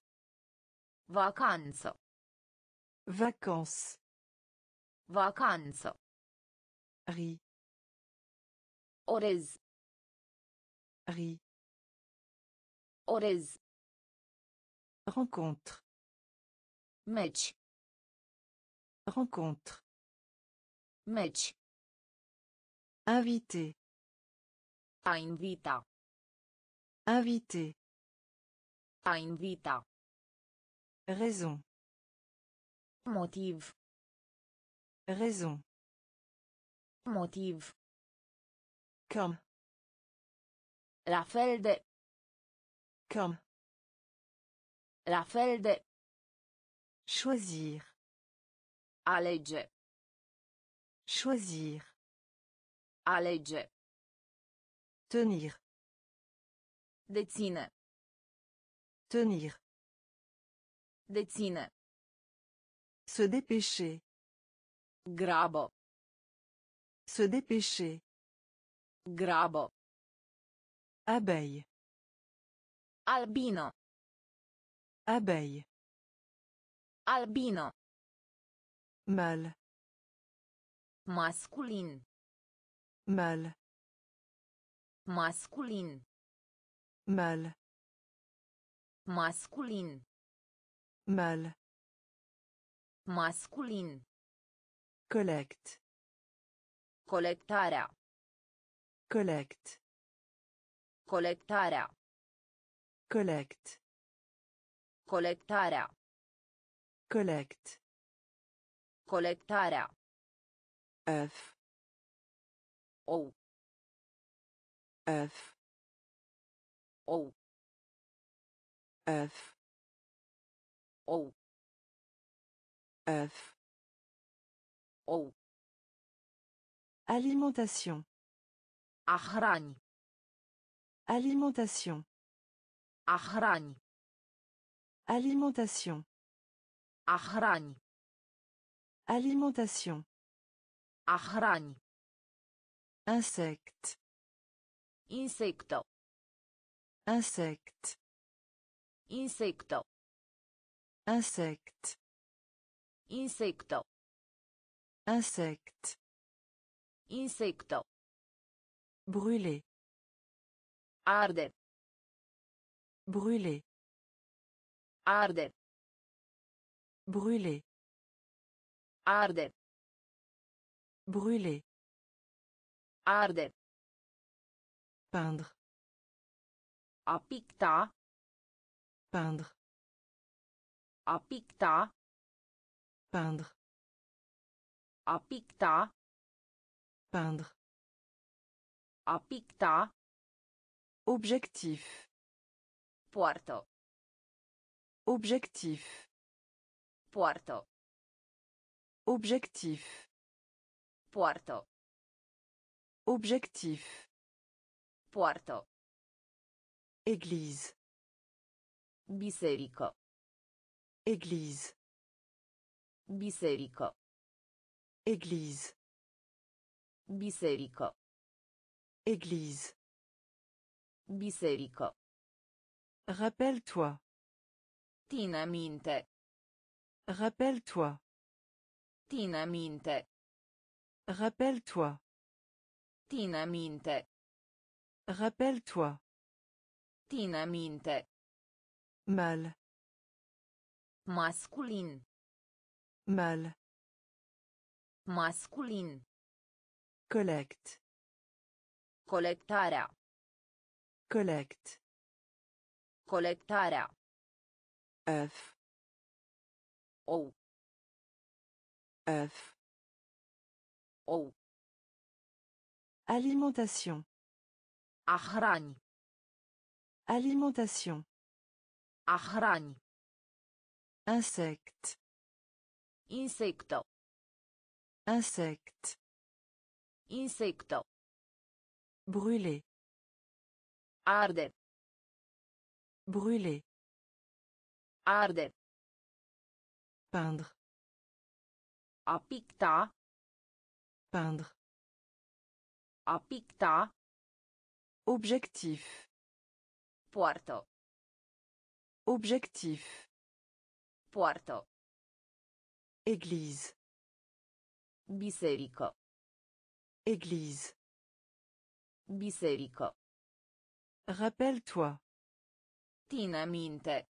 Vacanță. Vacances. Vacanță. Riz. Orez. Riz. Orez. Rencontre. Meci. Rencontre. Meci. Inviter. A invita. Inviter. A invita. Raison. Motiv. Raison. Motiv. Comme. La fel de. Comme. La fel de. Choisir. Alege. Choisir. Alege. Tenir. Deține. Tenir. Deține. Se dépêcher. Grabă. Se dépêcher. Grabă. Abeille. Albino. Abeille. Albino. Mâle. Masculin. Mâle. Masculin. Mâle. Masculin. Mâle. Masculin. Collecte. Colectarea. Collecte. Colectarea. Collecte. Colectarea. Collecte. Colectarea. œuf Ou. œuf Ou. œuf Ou. œuf Ou. alimentation A hrani. alimentation A hrani. alimentation A hrani. Alimentation A hrani. insecte Insecto. insecte Insecto. insecte Insecto. insecte Insecto. brûler Arde. brûler Arde. brûler Arde. brûler Arde. peindre A picta. peindre A picta. peindre A picta. peindre A picta. objectif Poartă. objectif Poartă. Objectif. Poartă. Objectif. Poartă. Église. Biserică. Église. Biserică. Église. Biserică. Église. Biserică. Rappelle-toi. Ține minte. Rappelle-toi. Ține minte. Rappelle-toi. Ține minte. Rappelle-toi. Ține minte. Mal. Masculin. Mal. Masculin. Collecte. Colectarea. Collecte. Colectarea. œuf Ou. Œuf Ou. alimentation A hrani. alimentation A hrani. insecte Insectă. insecte Insectă. brûler Arde. brûler Arde. peindre A picta. peindre A picta. objectif Poartă. objectif Poartă. église Biserică. église Biserică. rappelle-toi Ține minte.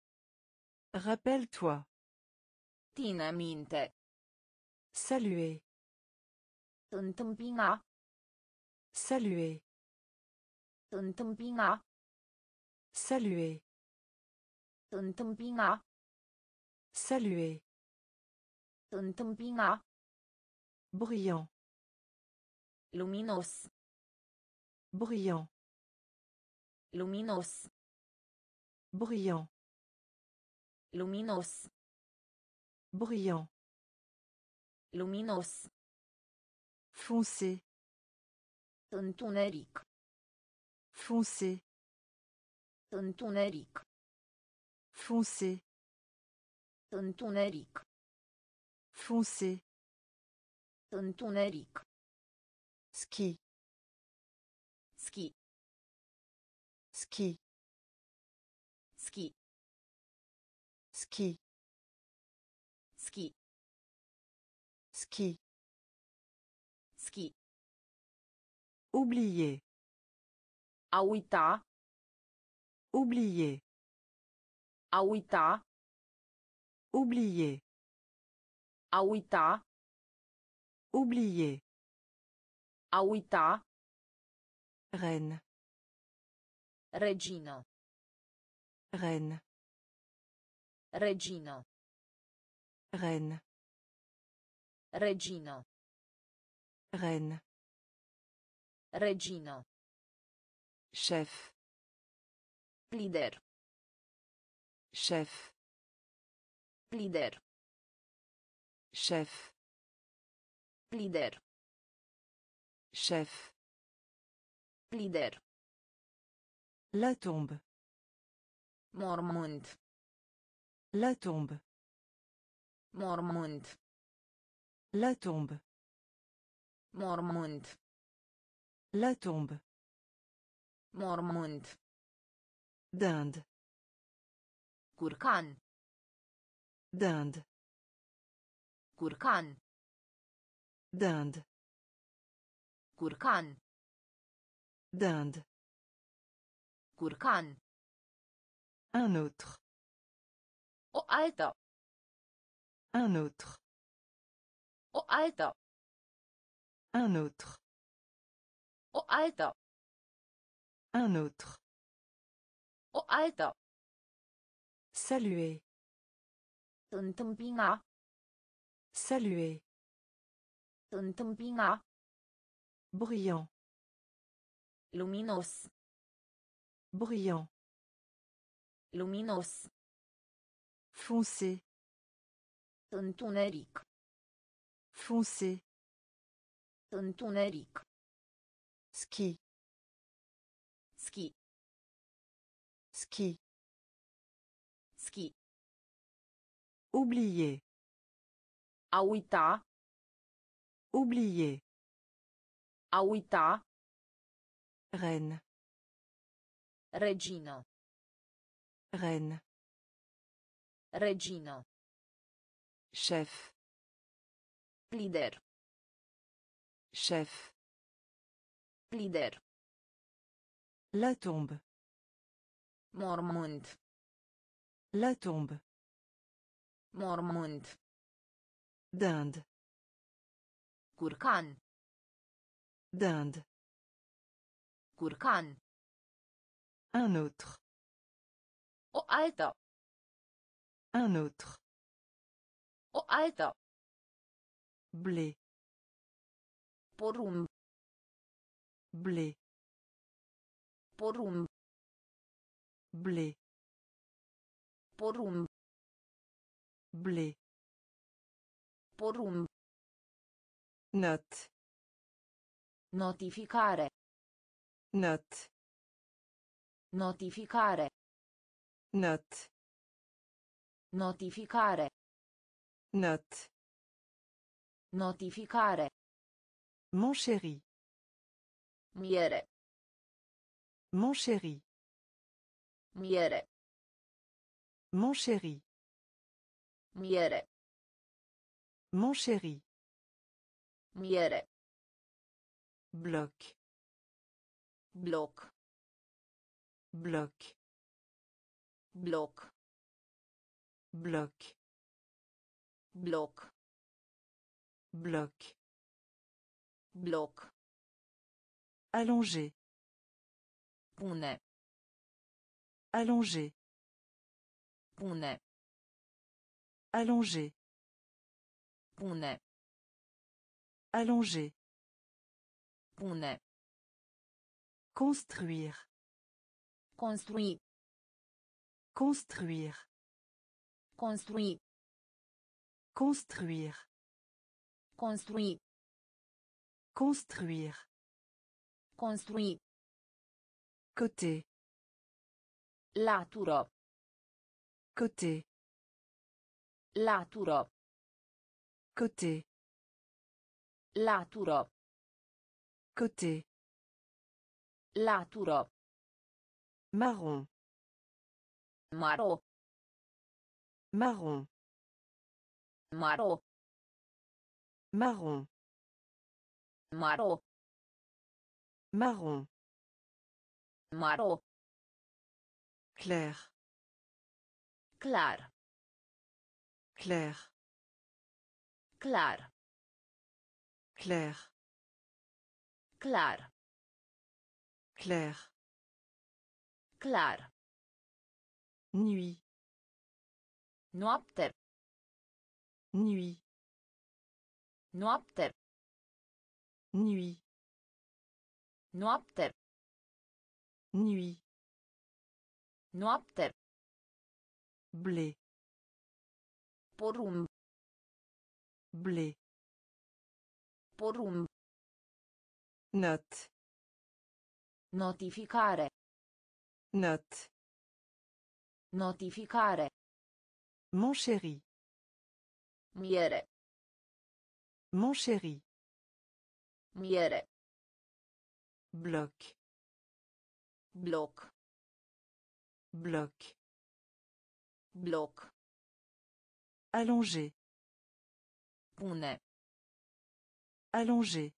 rappelle-toi Ține minte. Saluer Întâmpina. saluer Întâmpina. saluer Întâmpina. saluer Întâmpina. bruyant Luminos. bruyant Luminos. bruyant Luminos. bruyant Luminos. foncé Întuneric. foncé Întuneric. foncé Întuneric. foncé Întuneric. ski Ski. ski Ski. ski Ski. Ski Ski. oublier A uita. oublier A uita. oublier A uita. oublier A uita. reine Regină. reine Regină. reine Regină. reine Regină. chef Lider. chef Lider. chef Lider. chef Lider. la tombe Mormânt. la tombe Mormânt. La tombe Mormânt. la tombe Mormânt. dinde Curcan. dinde Curcan. dinde Curcan. dinde Curcan. un autre O altă. un autre O altă. un autre O altă. un autre O altă. saluer Întâmpina. saluer Întâmpina. bruyant Luminos. bruyant Luminos. foncé Întuneric. Foncé. Tontonaric. Ski. Ski. Ski. Ski. Oublier. Aouita. Oublier. Aouita. Reine. Regina. Reine. Regina. Chef. Lider. Chef. Lider. La tombe. Mormânt. La tombe. Mormânt. Dinde. Curcan. Dinde. Curcan. Un autre. O altă. Un autre. O altă. blé porum. Blé porum. Blé porum. Blé porum. Not notificare. Not notificare. Not notificare. Not Notificare. Mon chéri. Miere. Mon chéri. Miere. Mon chéri. Miere. Mon chéri. Miere. Bloc. Bloc. Bloc. Bloc. Bloc. Bloc. Bloc. Bloc. Allongé. Pune. Allongé. Pune. Allongé. Pune. Allongé. Pune. Construire. Construi. Construire. Construi. Construire. Construi. Construire. Construi. Côté. Latură. Côté. Latură. Côté. Latură. Côté. Latură. Marron. Maro. Marron. Maro. Marron. Maro. Marron. Maro. Clair. Clar. Clair. Clar. Clair. Clar. Clair. Clar. Nuit. Noapte. Nuit. Noapte. Nuit. Noapte. Nuit. Noapte. Blé. Porumb. Blé. Porumb. Note. Notificare. Note. Notificare. Mon chéri. Miere. Mon chéri. Miere. Bloc. Bloc. Bloc. Bloc. Allongé. Pune. Allongé.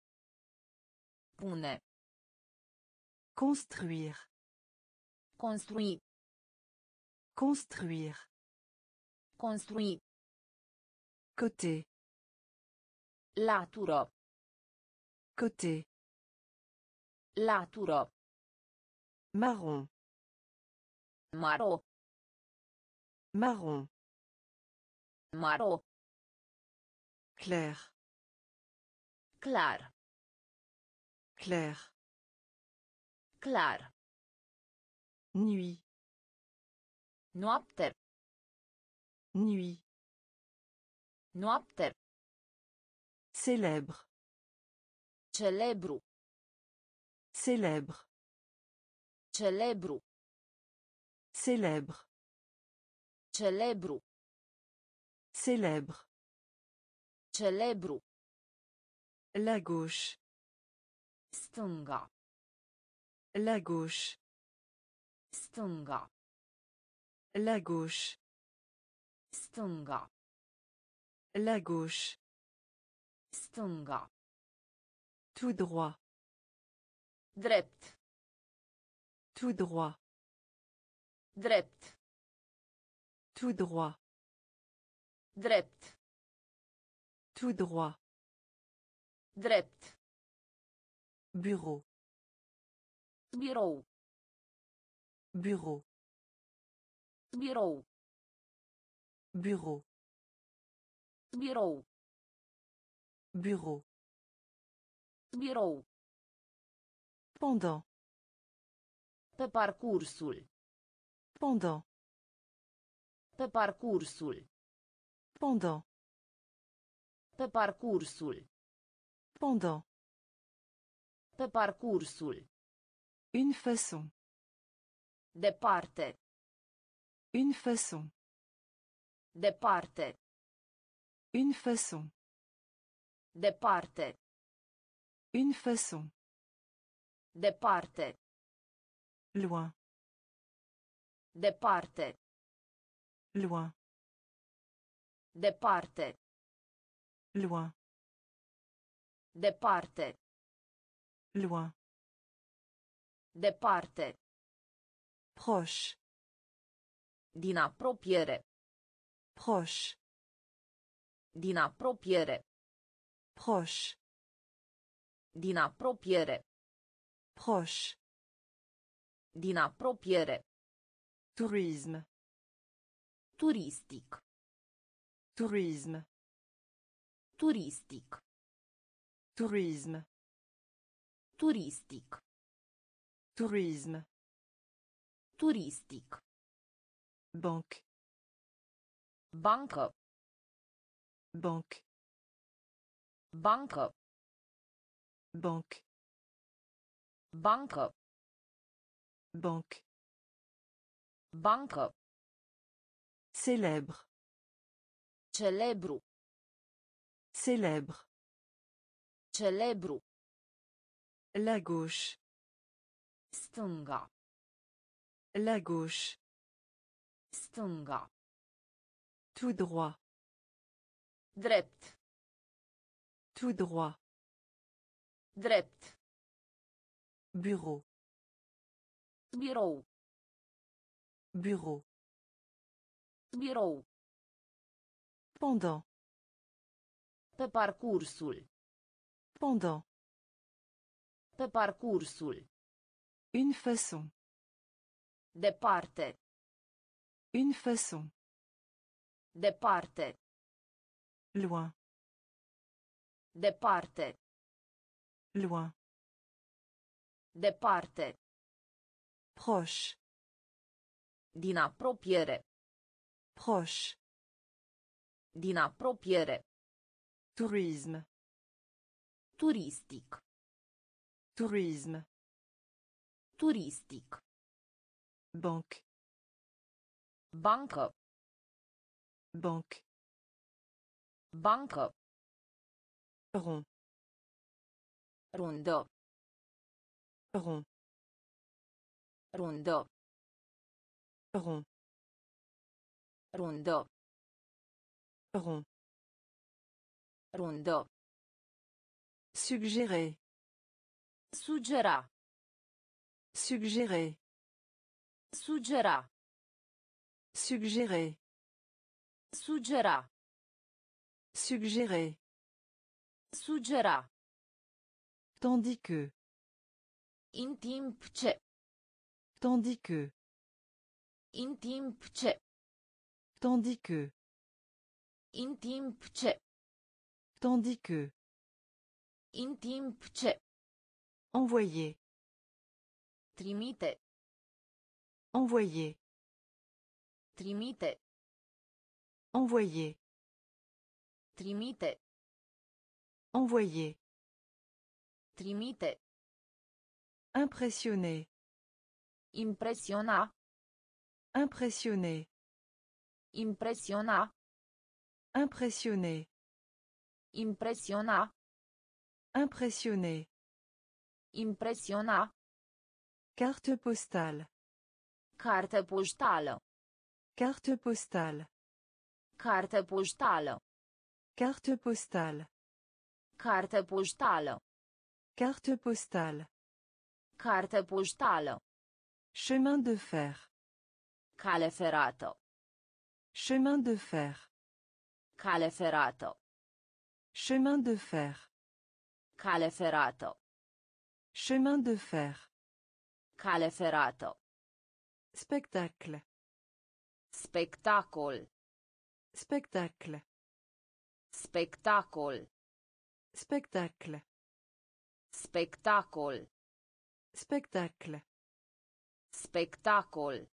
Pune. Construire. Construi. Construire. Construi. Côté. Latură. Côté. Latură. Marron. Maro. Marron. Maro. Clair. Clar. Clair. Clar. Nuit. Noapte. Nuit. Noapte. Célèbre. Celebru. Célèbre. Celebru. Célèbre. Celebru. Célèbre. Celebru. La gauche. Stânga. La gauche. Stânga. La gauche. Stânga. La gauche. Stânga. Tout droit. Drept. Tout droit. Drept. Tout droit. Drept. Tout droit. Drept. Bureau. Birou. Bureau. Birou. Bureau. Birou. Bureau. Birou. Pendant. Pe parcursul. Pendant. Pe parcursul. Pendant. Pe parcursul. Pendant. Pe parcursul. Une façon. Departe. Une façon. Departe. Une façon. Departe. Une façon. Departe. Loin. Departe. Loin. Departe. Loin. Departe. Loin. Departe. Proche. Din apropiere. Proche. Din apropiere. Proche. Din apropiere. Proche. Din apropiere. Tourisme. Turistic. Tourisme. Turistic. Tourisme. Turistic. Tourisme. Turistic. Banque. Bancă. Banque. Bancă. Banque. Bancă. Banque. Bancă. Célèbre. Celebru. Célèbre. Celebru. La gauche. Stânga. La gauche. Stânga. Tout droit. Drept. Tout droit. Drept. Bureau. Birou. Bureau. Birou. Pendant. Pe parcursul. Pendant. Pe parcursul. Une façon. Departe. Une façon. Departe. Loin. Departe. Loin. Departe. Proche. Din apropiere. Proche. Din apropiere. Tourisme. Turistic. Tourisme. Turistic. Banque. Bancă. Banque. Bancă. Rond. Rundă. Rond. Rundă. Rond. Rundă. Rond. Suggérer. Sugera. Suggérer. Sugera. Suggérer. Sugera. Suggérer. Tandis que. În timp ce. Tandis que. În timp ce. Tandis que. În timp ce. Tandis que. În timp ce. Envoyer. Trimite. Envoyer. Trimite. Envoyer. Trimite. Envoyer. Trimite. Impressionné. Impressionna. Impressionné. Impressionna. Impressionné. Impressionna. Impressionné. Impressionna. Carte postale. Carte postale. Carte postale. Carte postale. Carte postale. Carte poștală. Carte postale. Carte poștală. Chemin de fer. Cale ferată. Chemin de fer. Cale ferată. Chemin de fer. Cale ferată. Chemin de fer. Cale ferată. Spectacle. Spectacol. Spectacle. Spectacol. Spectacle. Spectacol. Spectacle. Spectacol.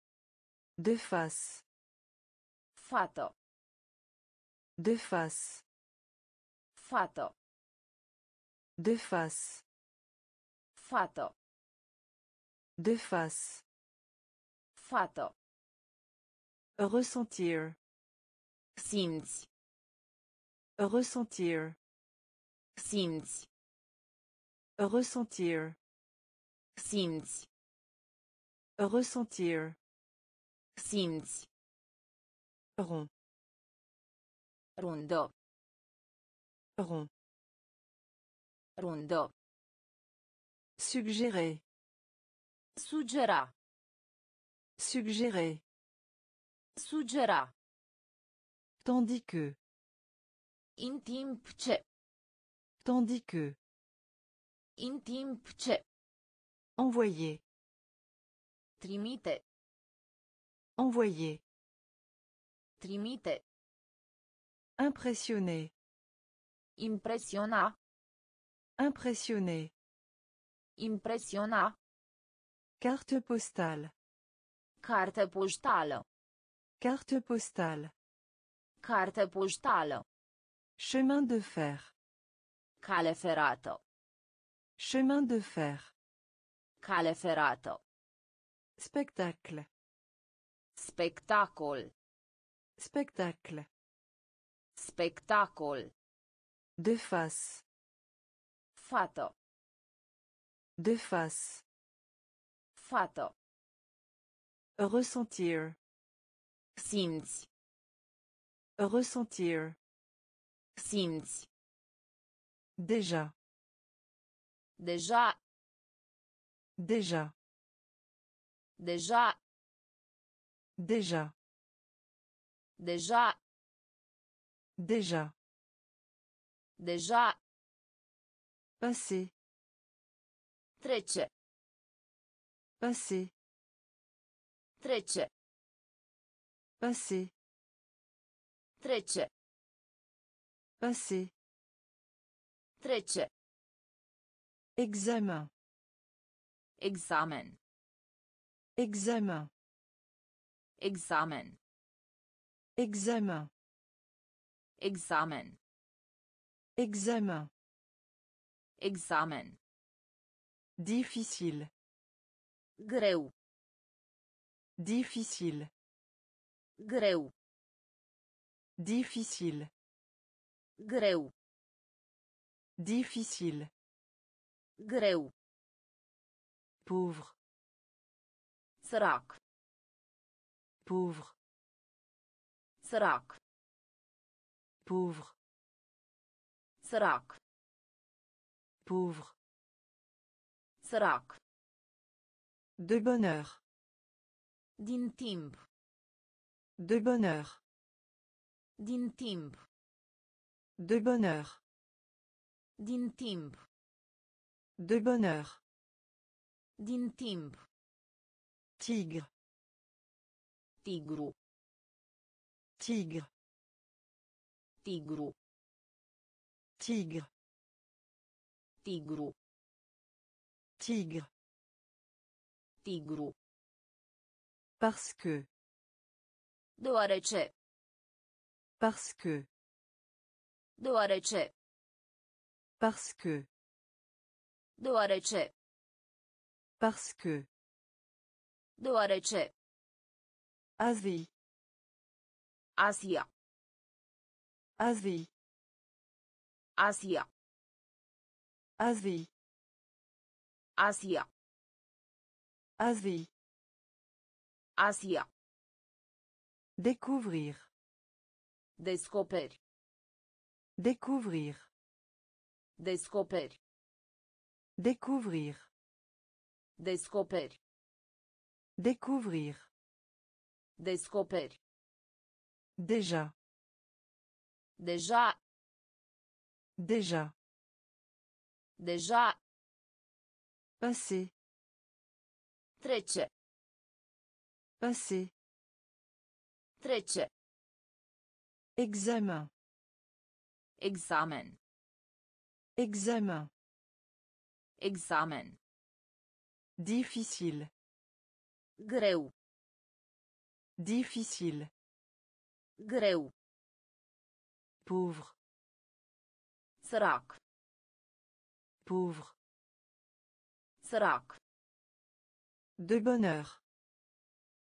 De face. Fată. De face. Fată. De face. Fată. De face. Fată. Ressentir. Simți. Ressentir. Simți. Ressentir. Simți. Ressentir. Simți. Rond. Rundă. Rond. Rundă. Suggérer. Sugera. Suggérer. Sugera. Tandis que. Timp ce. Tandis que. În timp ce. Envoyer. Trimite. Envoyer. Trimite. Impressionner. Impresiona. Impressionner. Impresiona. Carte postale. Carte poștală. Carte postale. Carte poștală. Chemin de fer. Cale ferată. Chemin de fer. Cale ferată. Spectacle. Spectacol. Spectacle. Spectacol. De face. Fată. De face. Fată. Ressentir. Simți. Ressentir. Simți. Déjà. Deja. Déjà. Deja. Déjà. Deja. Déjà. Deja. Passé. Trece. Passé. Trece. Passé. Trece. Passé. Trece. Examen. Examen. Examen. Examen. Examen. Examen. Examen. Examen. Difficile. Greu. Difficile. Greu. Difficile. Greu. Difficile. Greu. Pauvre. Sărac. Pauvre. Sărac. Pauvre. Sărac. Pauvre. Sărac. De bonheur. Din timp. De bonheur. Din timp. De bonheur. Din timp. De bonheur. Din timp. Tigre. Tigru. Tigre. Tigru. Tigre. Tigru. Tigre. Tigru. Parce que. Deoarece. Parce que. Deoarece. Parce que. Deoarece. Parce que. Deoarece. Asie. Asia. Asie. Asia. Asie. Asia. Asie. Asia. Découvrir. Descoperi. Découvrir. Descoperi. Découvrir. Descoperi. Découvrir. Descoperi. Déjà. Deja. Déjà. Deja. Passé. Trece. Passé. Trece. Examen. Examen. Examen. Examen. Difficile. Greu. Difficile. Greu. Pauvre. Sărac. Pauvre. Sărac. De bonheur.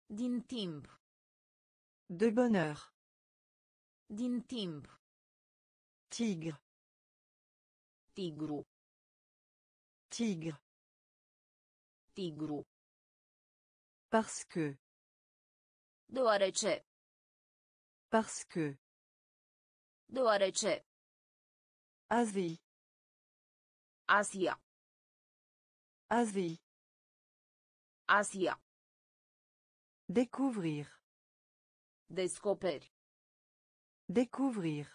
Din timp. De bonheur. Din timp. Tigre. Tigru. Tigre. Tigru. Parce que. Deoarece. Parce que. Deoarece. Asie. Asia. Asie. Asia. Découvrir. Descoperi. Découvrir.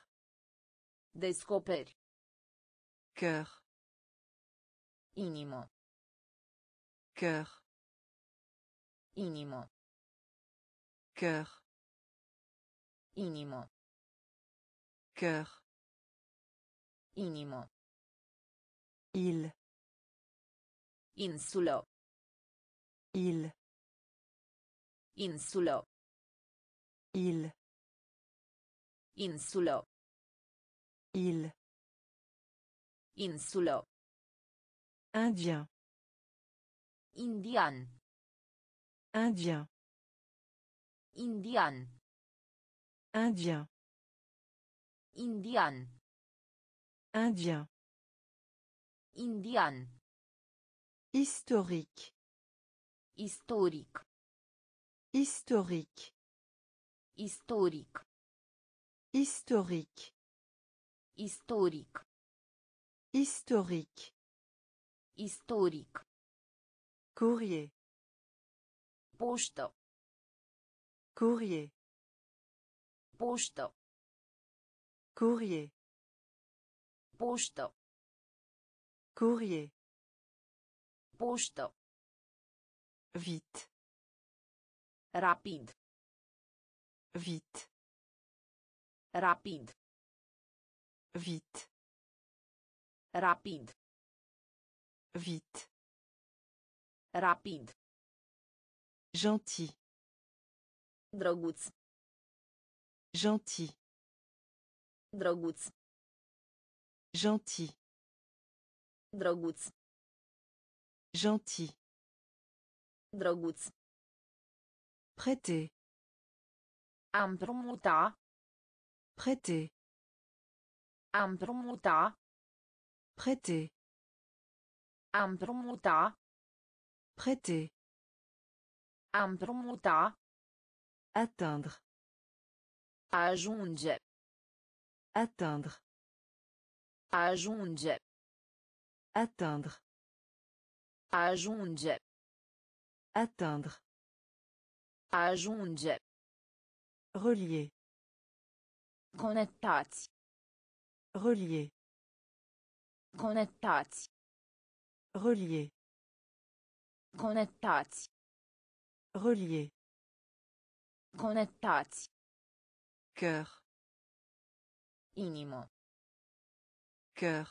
Descoperi. Cœur. Inimă. Cœur. Inimă. Cœur. Inimă. Cœur. Inimă. Il. Insulă. Il. Insulă. Il. Insulă. Il. Insulă. Indien. Indian. Indien. Indian. Indien. Indian. Indien. Indian. Historique. Istoric. Historique. Istoric. Historique. Istoric. Historique. Istoric. Courrier. Poștă. Courrier. Poștă. Courrier. Poștă. Courrier. Vite. Rapid. Vite. Rapid. Vite. Rapid. Vite. Rapid. Gentil. Drăguț. Gentil. Drăguț. Gentil. Drăguț. Gentil. Drăguț. Prêter. Împrumuta. Prêter. Împrumuta. Prêter. Împrumuta. Prêter. Împrumuta. Atteindre. Ajunge. Atteindre. Ajunge. Atteindre. Ajunge. Atteindre. Ajunge. Relier. Conectați. Relier. Conectați. Relier. Conectați. Relier. Conectați. Cœur. Inimă. Cœur.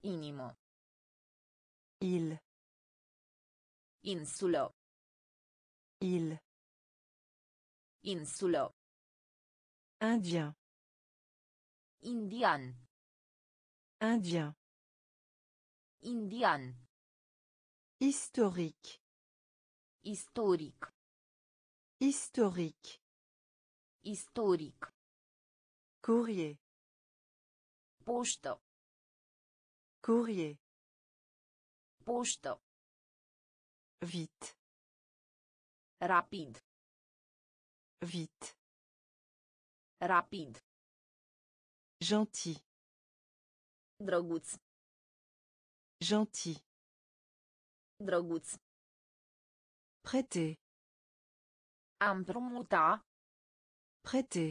Inimă. Il. Insulă. Il. Insulă. Indien. Indian. Indien. Indian. Historique. Istoric. Historique. Istoric. Courrier. Poștă. Courrier. Poștă. Vite. Rapid. Vite. Rapid. Gentil. Drăguț. Gentil. Drăguț. Prêter. Împrumuta. Prêter.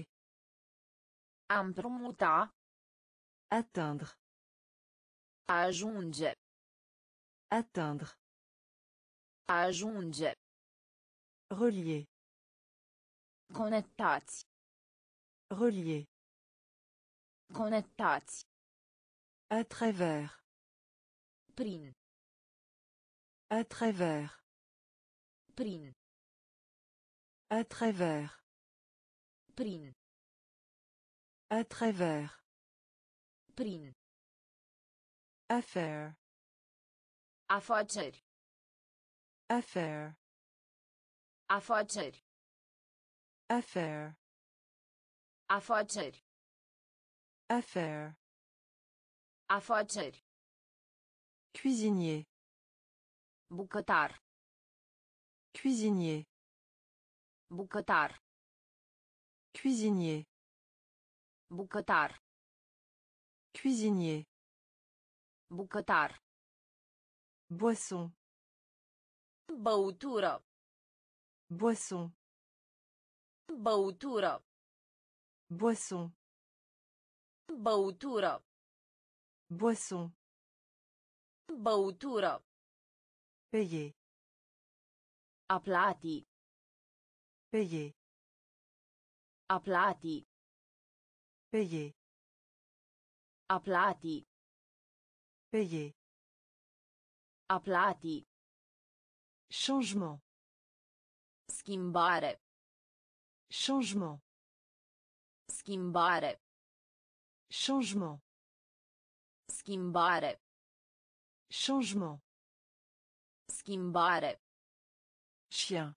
Împrumuta. Atteindre. Ajunge. Atteindre. Ajunge. Relier. Conectați. Relier. Conectați. À travers. Prin. À travers. Prin. À travers. Prin. À travers. Prin. Affaire. Afaceri. Affaire. Afaceri. Affaire. Afaceri. Affaire. Afaceri. Cuisinier. Bucătar. Cuisinier. Bucătar. Cuisinier. Bucătar. Cuisinier. Bucătar. Boisson. Băutură. Boisson. Băutură. Boisson. Băutură. Boisson. Băutură. Payer. A plati. Payer. A plati. Payer. A plati. Payer. A plati. Changement. Schimbare. Changement. Schimbare. Changement. Schimbare. Changement. Schimbare. Chien.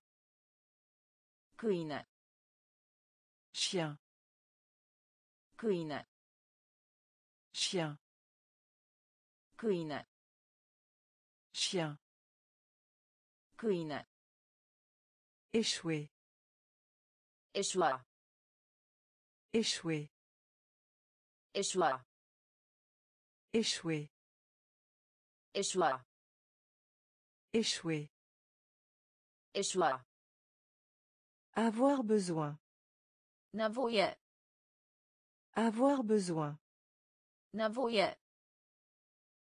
Câine. Chien. Câine. Chien. Câine. Chien. Câine. Échouer. Eșua. Échouer. Eșua. Échouer. Eșua. Échouer. Eșua. Avoir besoin. Nevoie. Avoir besoin. Nevoie.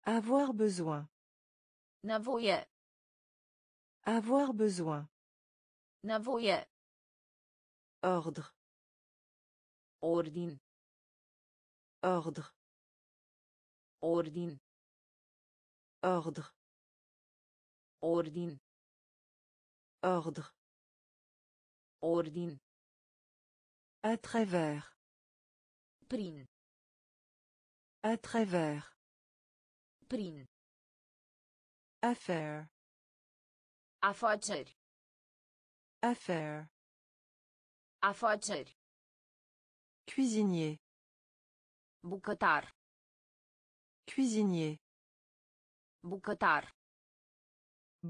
Avoir besoin. Nevoie. Avoir besoin. Nevoie. Ordre. Ordin. Ordre. Ordin. Ordre. Ordin. Ordre. Ordin. À travers. Prin. À travers. Prin. Affaire. Afaceri. Affaire. Afaceri. Cuisinier. Bucătar. Cuisinier. Bucătar.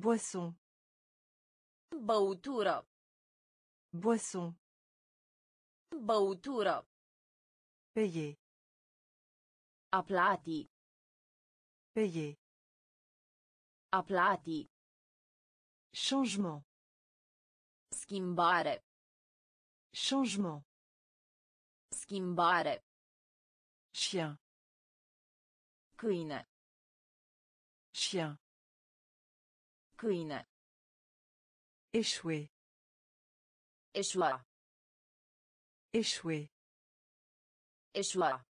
Boisson. Băutură. Boisson. Băutură. Payer. A plati. Payer. A plati. Changement. Schimbare. Changement. Schimbare. Chien. Câine. Chien. Câine. Échouer. Eșua. Échouer. Eșua.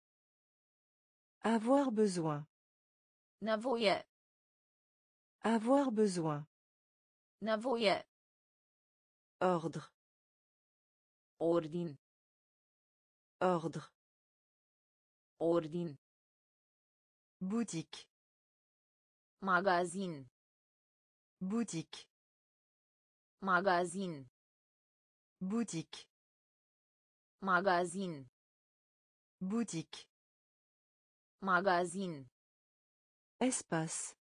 Avoir besoin. Nevoie. Avoir besoin. Nevoie. Ordre. Ordin. Ordre. Ordin. Boutique. Magazin. Boutique. Magazin. Boutique. Magazin. Boutique. Magazin. Espace.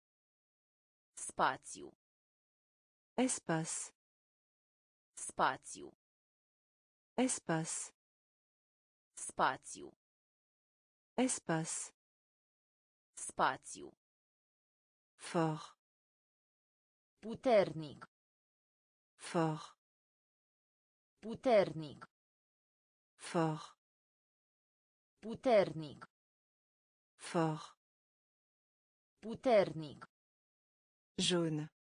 Spațiu. Espace. Spațiu. Espace. Spațiu. Espace. Spațiu. Fort. Puternic. Fort. Puternic. Fort. Puternic. Fort. Puternic. Jaune.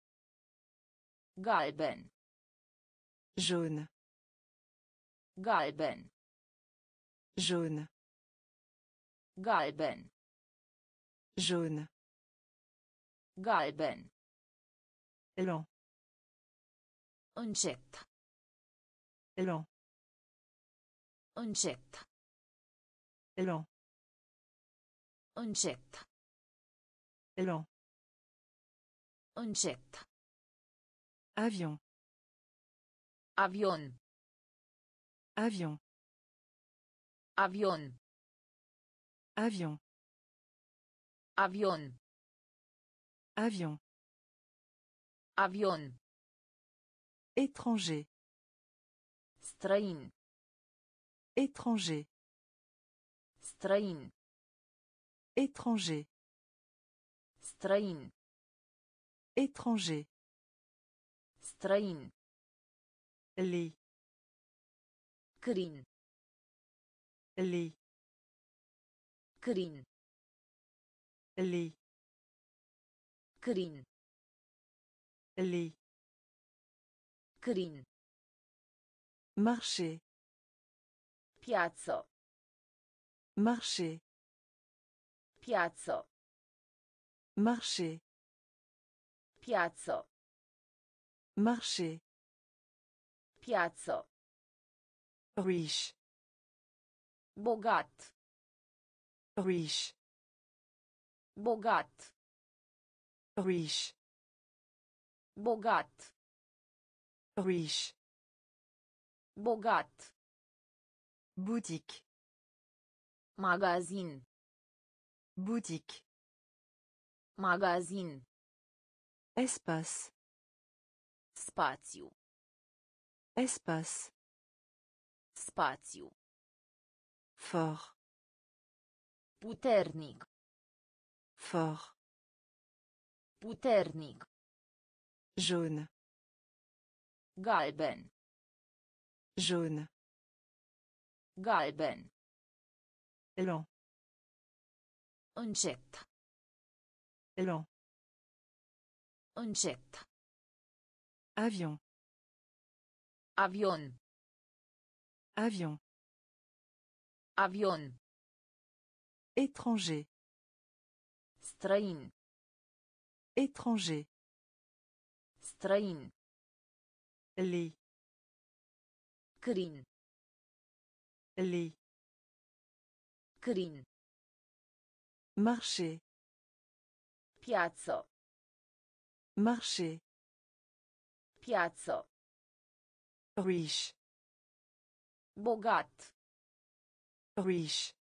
Galben. Jaune. Galben. Jaune. Galben. Jaune. Galben. Lent. Încet. Lent. Încet. Lent. Încet. Lent. Încet. Avion. Avion. Avion. Avion. Avion. Avion. Avion. Avion. Étranger. Strain. Étranger. Strain. Étranger. Strain. Étranger. Strain. Les. Green. Les. Green. Les. Green. Les. Green. Marché. Piazzo. Marché. Piazzo. Marché. Piazzo. Marché. Piazzo. Riche. Bogat. Riche. Bogat. Riche. Bogat. Riche. Bogat. Boutique. Magazin. Boutique. Magazin. Espace. Spațiu. Espace. Spațiu. Fort. Puternic. Fort. Puternic. Jaune. Galben. Jaune. Galben. Lent. Încet. Lent. Încet. Avion. Avion. Avion. Avion. Étranger. Strain. Étranger. Strain. Les. Crin. Les. Crin. Marché. Piazzo. Marché. Piazzo. Riche. Bogat. Riche.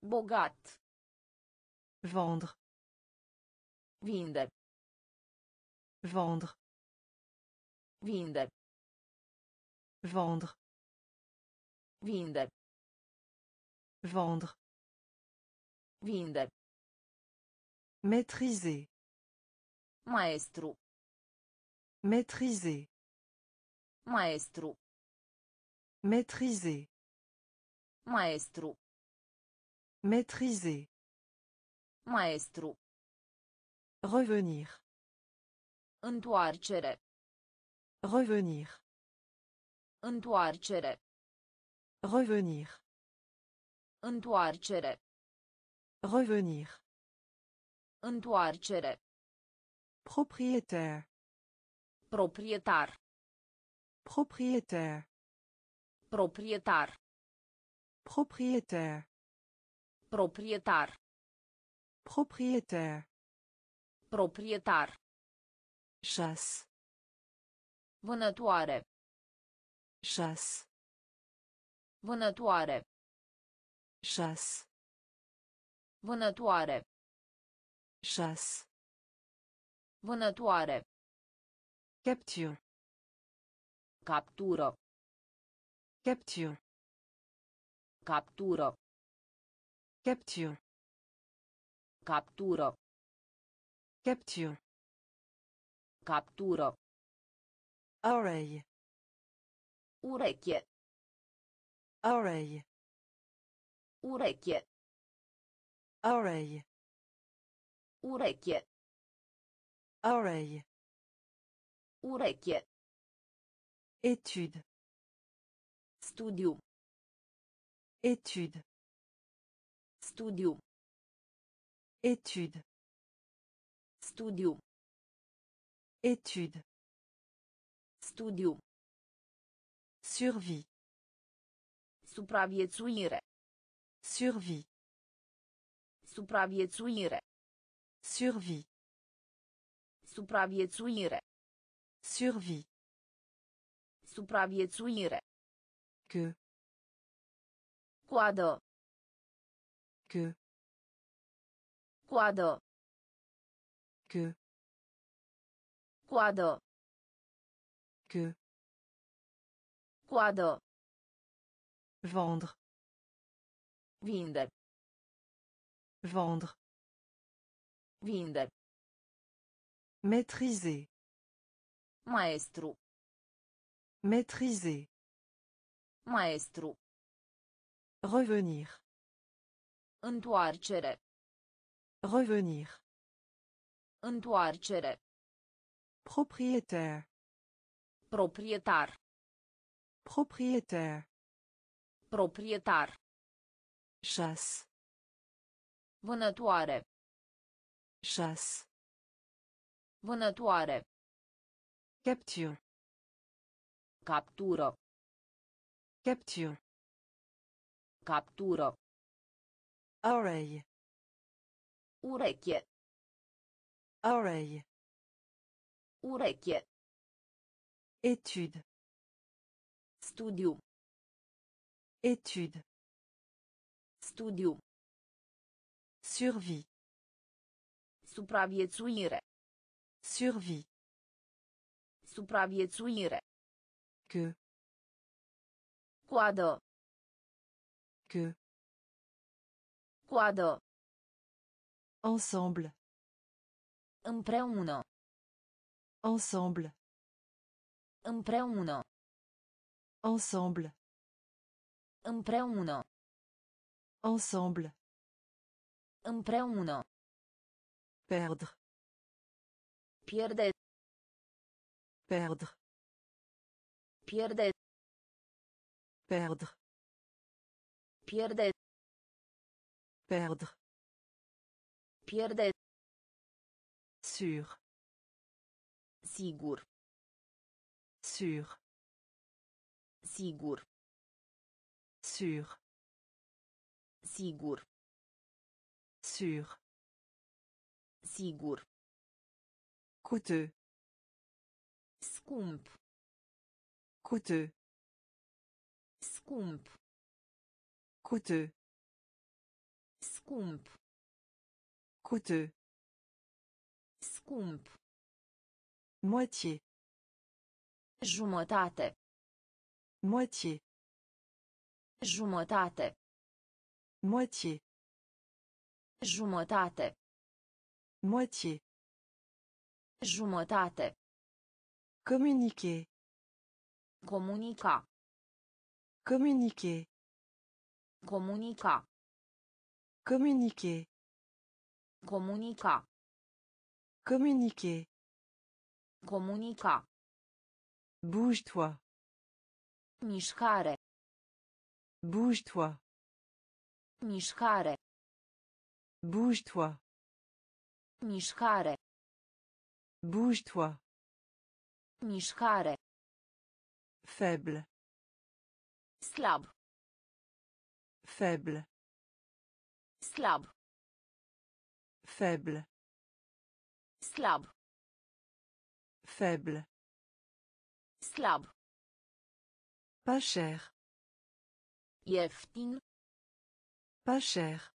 Bogat. Vendre. Vinde. Vendre. Vinde. Vendre. Vinde. Vendre. Vinde. Maîtriser. Maestru. Maîtriser. Maestru. Maîtriser. Maestru. Maîtriser. Maestru. Revenir. Întoarcere. Revenir. Întoarcere. Revenir. Întoarcere. Revenir. Întoarcere. Propriétaire. Proprietar. Propriétaire. Proprietar. Propriétaire. Proprietar. Propriétaire. Proprietar. Chasse. Vânătoare. Chasse. Vânătoare. Chasse. Vânătoare. Chasse. Vânătoare. Capture. Captură. Capture. Captură. Capture. Captură. Capture. Captură. Oreille. Ureche. Oreille. Ureche. Oreille. Ureche. Oreille. Ureche. Étude. Studiu. Étude. Studiu. Étude. Studiu. Étude. Studiu. Survie. Supraviețuire. Survie. Supraviețuire. Survie. Supraviețuire. Survie. Supraviețuire. Que. Coadă. Que. Coadă. Que. Coadă. Que. Coadă. Vendre. Vinde. Vendre. Vinde. Maîtriser. Maestru. Maîtriser. Maestru. Revenir. Întoarcere. Revenir. Întoarcere. Propriétaire. Proprietar. Propriétaire. Proprietar. Chasse. Vânătoare. Chasse. Vânătoare. Capture. Captură. Capture. Captură. Oreille. Ureche. Oreille. Ureche. Étude. Studiu. Étude. Studiu. Survie. Supraviețuire. Survie. Supraviețuire. Que. Coadă. Que. Coadă. Ensemble. Împreună. Ensemble. Împreună. Ensemble. Împreună. Ensemble. Împreună. Perdre. Pierde. Perdre. Pierde. Perdre. Pierde. Perdre. Pierde. Sûr. Sigur. Sûr. Sigur. Sûr. Sigur. Sûr. Sigur. Coûteux. Scump. Coûteux. Scump. Coûteux. Scump. Coûteux. Scump. Moitié. Jumătate. Moitié. Jumătate. Moitié. Jumătate. Moitié. Jumătate. Communiquer. Comunica. Communiquer. Comunica. Communiquer. Comunica. Communiquer. Comunica. Bouge-toi. Mișcare. Bouge-toi. Mișcare. Bouge-toi. Mișcare. Bouge-toi. Mișcare. Faible. Slab. Faible. Slab. Faible. Slab. Faible. Slab. Pas cher. Ieftin. Pas cher.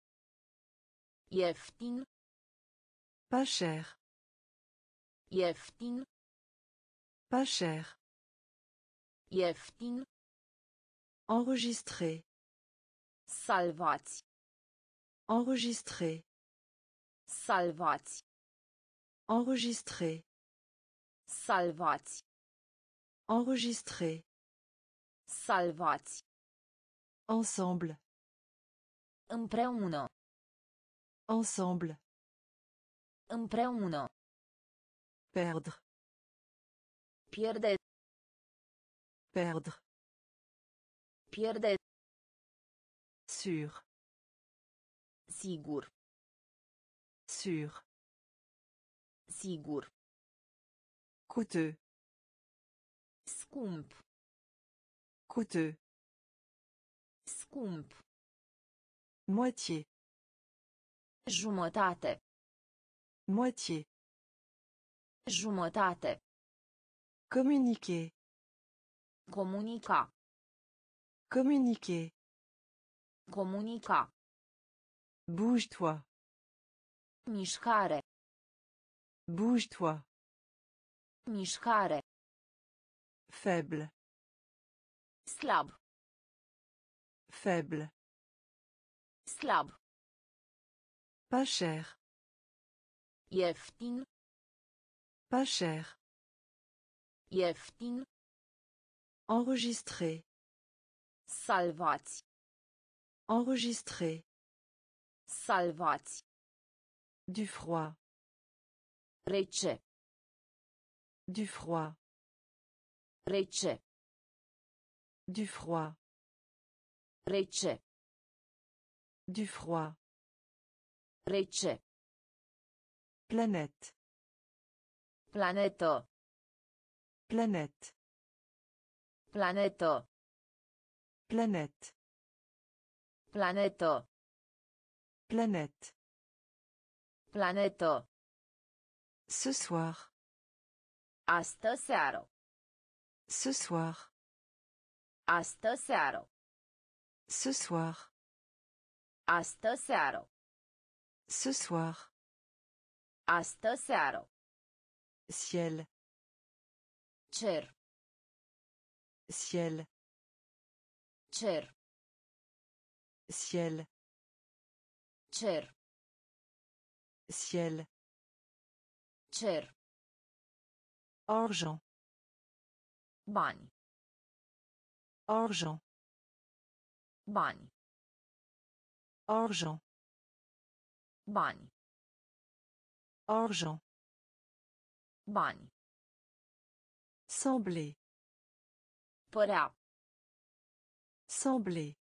Ieftin. Pas cher. Ieftin. Pas cher. Ieftin. Enregistrer. Salvați. Enregistrer. Salvați. Enregistrer. Salvați. Enregistrer. Salvați. Ensemble. Împreună. Ensemble. Împreună. Perdre. Pierde. Perdre. Pierde. Sûr. Sigur. Sûr. Sigur. Coûteux. Scump. Coûteux. Scump. Moitié. Jumătate. Moitié. Jumătate. Communiquer. Comunica. Communiquer. Comunica. Bouge-toi. Mișcare. Bouge-toi. Mișcare. Faible. Slab. Faible. Slab. Pas cher. Ieftin. Pas cher. Ieftin. Enregistrer. Salvați. Enregistrer. Salvați. Du froid. Rece. Du froid. Rece. Du froid. Rece. Du froid. Rece. Planète. Planetă. Planète. Planetă. Planète. Planetă. Planète. Planetă. Ce soir. Astă seară. Ce soir. Astă seară. Ce soir. Astă seară. Ce soir. Astă seară. Ciel. Cer. Ciel. Cer. Ciel. Cer. Ciel. Cer. Argent. Bani. Argent. Bani. Argent. Bani. Argent. Bani. Sembler. Părea. Sembler.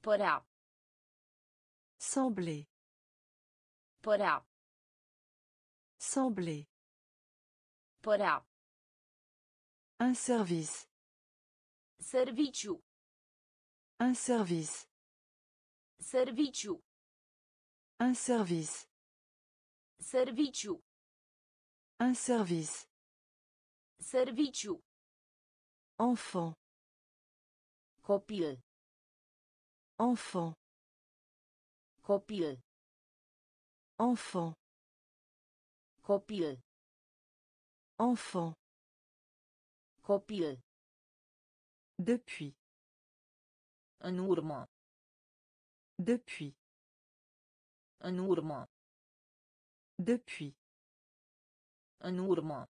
Părea. Sembler. Părea. Sembler. Părea. Un service. Serviciu. Un service. Serviciu. Un service. Serviciu. Un service. Serviciu. Enfant. Copil. Enfant. Copil. Enfant. Copil. Enfant. Copil. Depuis. În urmă. Depuis. În urmă. Depuis. În urmă.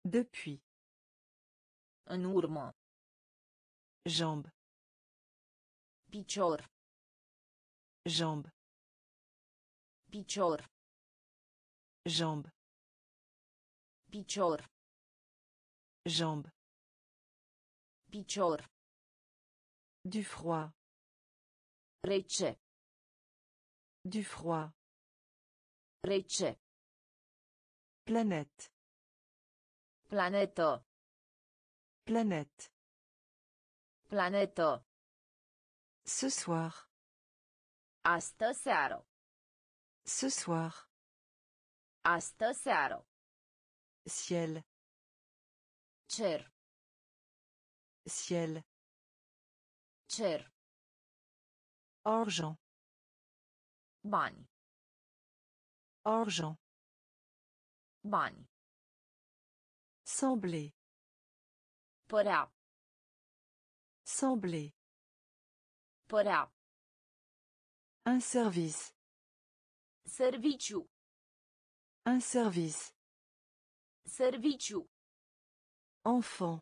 Depuis. În urmă. Jambe. Picior. Jambe. Picior. Jambe. Picior. Jambe. Picior. Du froid. Rece. Du froid. Rece. Planète. Planetă. Planète. Planetă. Ce soir. Astă seară. Ce soir. Astă seară. Ciel. Cer. Ciel. Cer. Argent. Bani. Argent. Bani. Sembler. Părea. Sembler. Părea. Un service. Serviciu. Un service. Serviciu. Enfant.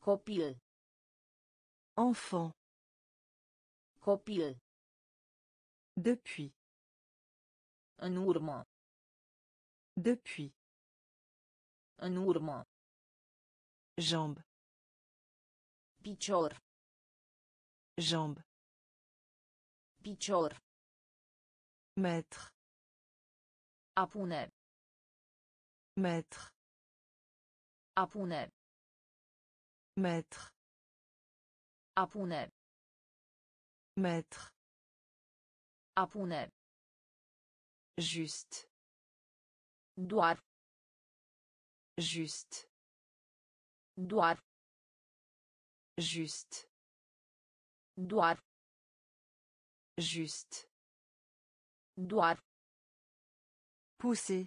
Copil. Enfant. Copil. Depuis. În urmă. Depuis. În urmă. Jambe. Picior. Jambe. Picior. Maître. A pune. Maître. A pune. Maître. A pune. Maître. A pune. Juste. Doar. Juste. Doar. Juste. Doar. Juste. Doar. Pousser.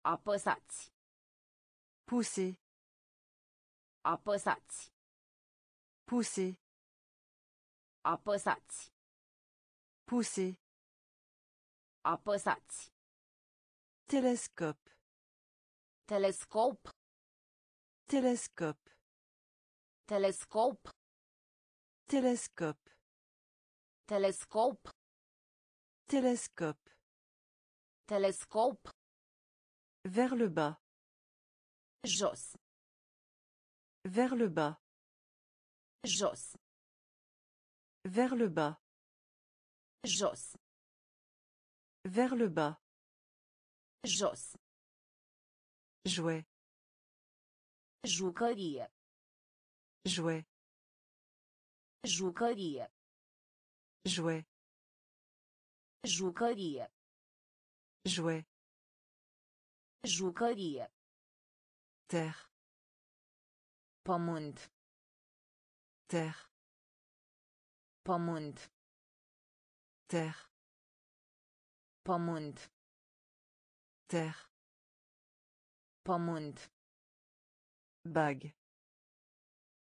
Apăsați. Pousser. Apăsați. Pousser. Apăsați. Pousser. Apăsați. Télescope. Telescop. Télescope. Telescop. Télescope. Telescop. Télescope. Telescop. Vers le bas. Jos. Vers le bas. Jos. Vers le bas. Jos. Vers le bas. Jos. Jouet. Jucărie. Jouet. Jucărie. Jouet. Jucărie. Jouet. Jucărie. Terre. Pământ. Terre. Pământ. Terre. Pământ. Terre. Pământ. Bague.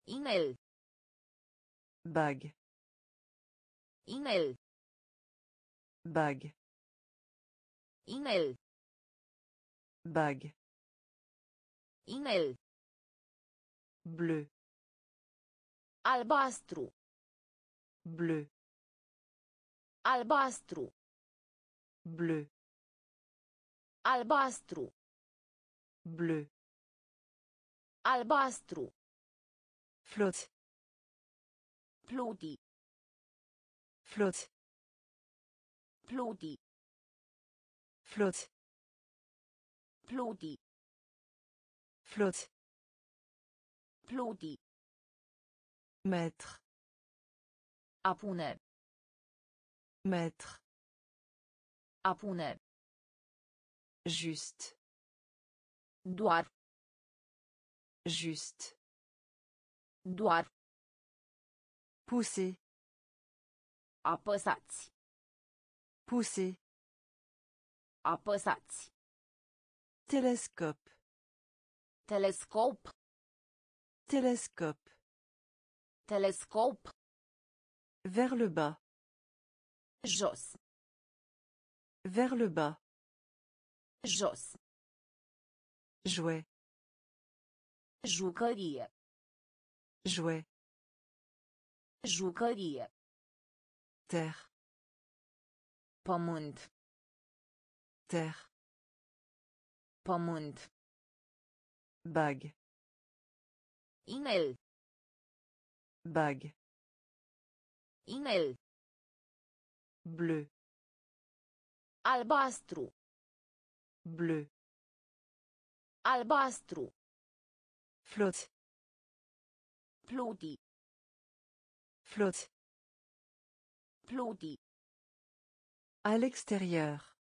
Inel. Bague. Inel. Bague. Inel. Bague. Inel. Bleu. Albastru. Bleu. Albastru. Bleu. Albastru. Bleu. Albastru. Flotte. Pluti. Flotte. Pluti. Flotte. Pluti. Flotte. Pluti. Maître. A pune. Maître. A pune. Juste. Doar. Juste. Doar. Pousser. Apăsați. Pousser. Apăsați. Télescope. Telescop. Télescope. Telescop. Vers le bas. Jos. Vers le bas. Jos. Jouet. Jucărie. Jouet. Jucărie. Terre. Pământ. Terre. Pământ. Bague. Inel. Bague. Inel. Bleu. Albastru. Bleu. Albastru. Flotte. Pluti. Flotte. Pluti. À l'extérieur.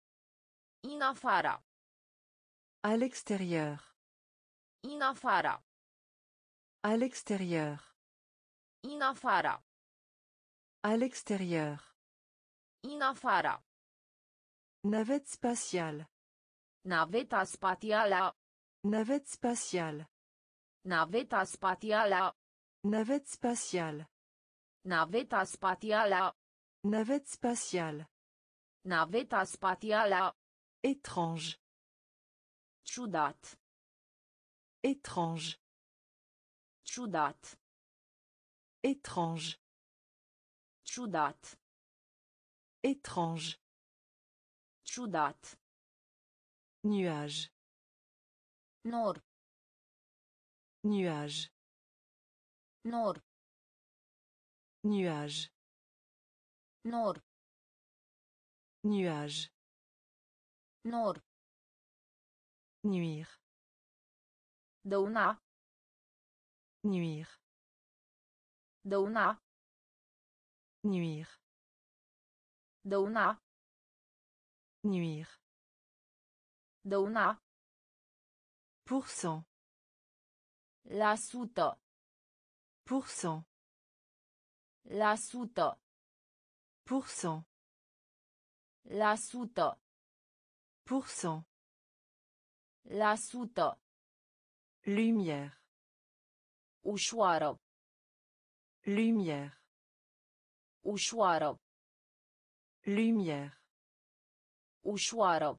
In afara. À l'extérieur. In afara. À l'extérieur. In afara. À l'extérieur. In afara. Navette spatiale. Naveta spatială. Navette spatiale. Naveta spatială. Navette spatiale. Naveta spatială. Navette spatiale. Naveta spatială. Étrange. Ciudat. Étrange. Ciudat. Étrange. Ciudat. Étrange. Ciudat. Nuage. Nor. Nuage. Nor. Nuage. Nor. Nuage. Nor. Nuire. Dăuna. Nuire. Dăuna. Nuire. Dăuna. Nuire. Dăuna. Pourcent. La sută. Pourcent. La sută. Pourcent. La sută. Pourcent. La sută. Lumière. Ușoară. Lumière. Ușoară. Lumière. Ușoară.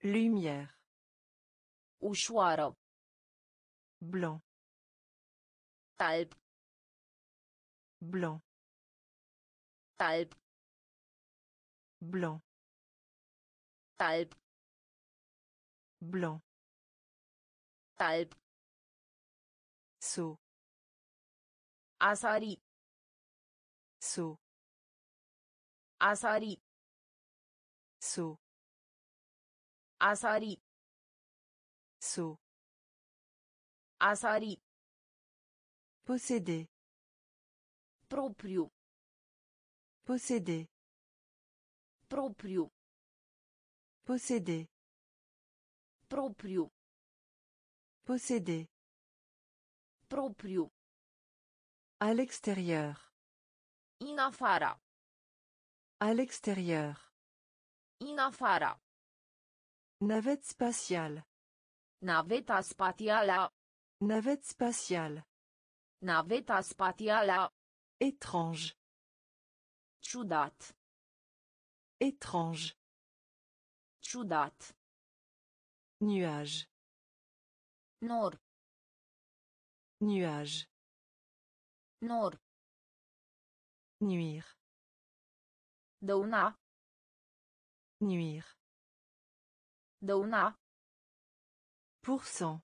Lumière. Ușoară. Blanc. Alb. Blanc. Alb. Blanc. Alb. Blanc. Alb. Saut. Asari. Saut. Asari. Saut. Asari. Saut. Asari. Posséder. Propriu. Posséder. Propriu. Posséder. Propriu. Posséder. Propriu. À l'extérieur. In afara. À l'extérieur. In afara. Navette spatiale. Naveta spatială. Navette spatiale. Naveta spatială. Étrange. Ciudat. Étrange. Ciudat. Nuage. Nor. Nuage. Nor. Nuire. Dăuna. Nuire. Dăuna. Pourcent.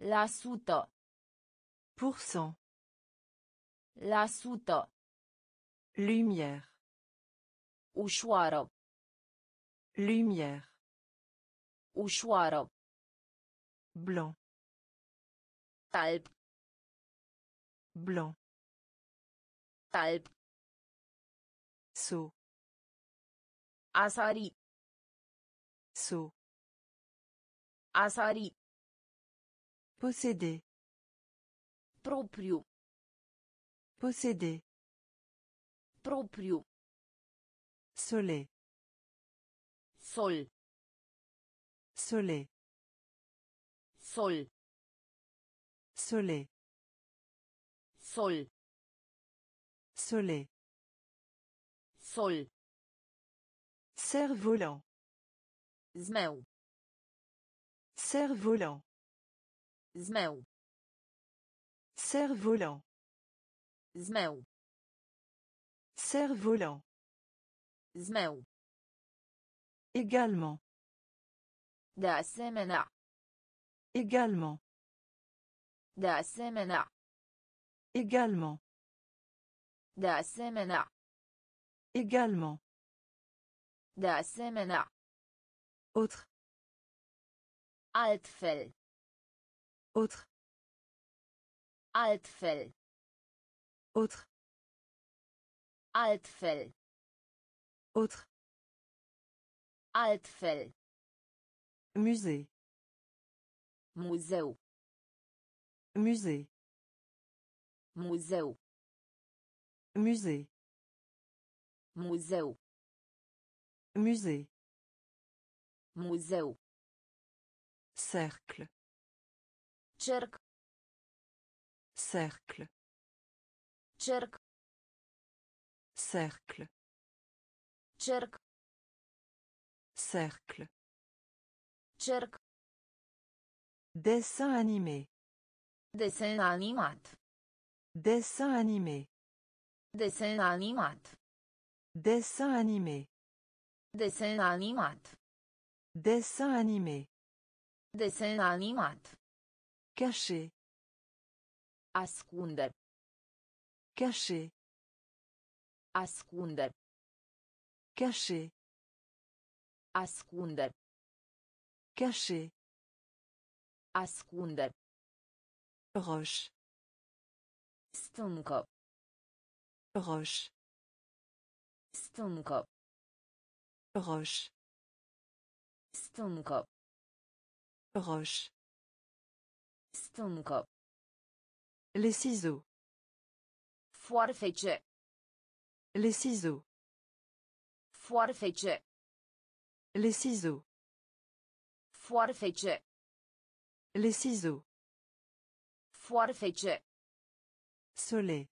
La sută. Pourcent. La sută. Lumière. Ușoară. Lumière. Ușoară. Blanc. Alb. Blanc. Alb. Saut. Asari. Saut. Asari. Posséder. Propriu. Posséder. Propriu. Soleil. Sol. Soleil. Sol. Soleil. Sol. Soleil. Sol. Cerf-volant. Zmeu. Cerf-volant. Zmeu. Cerf-volant. Zmeu. Cerf-volant. Zmeu. Également. De asemenea. Également. De asemenea. Également. De asemenea. Également. De asemenea. Autre. Altfel. Autre. Altfel. Autre. Altfel. Autre. Altfel. Musée. Muzeu. Musée. Muzeu. Musée. Muzeu. Musée. Muzeu. Cercle. Cerc. Cercle. Cerc. Cercle. Cerc. Cercle. Cerc. Dessin animé. Desen animat. Dessin animé. Desen animat. Dessin animé. Desen animat. Dessin animé. Desen animat. Caché. Ascunde. Caché. Ascunde. Caché. Ascunde. Caché. Ascunde. Roche. Stâncă. Roche. Stâncă. Roche. Stâncă. Roche. Stâncă. Les ciseaux. Foarfece. Les ciseaux. Foarfece. Les ciseaux. Foarfece. Les ciseaux. Foarfece. Soleil.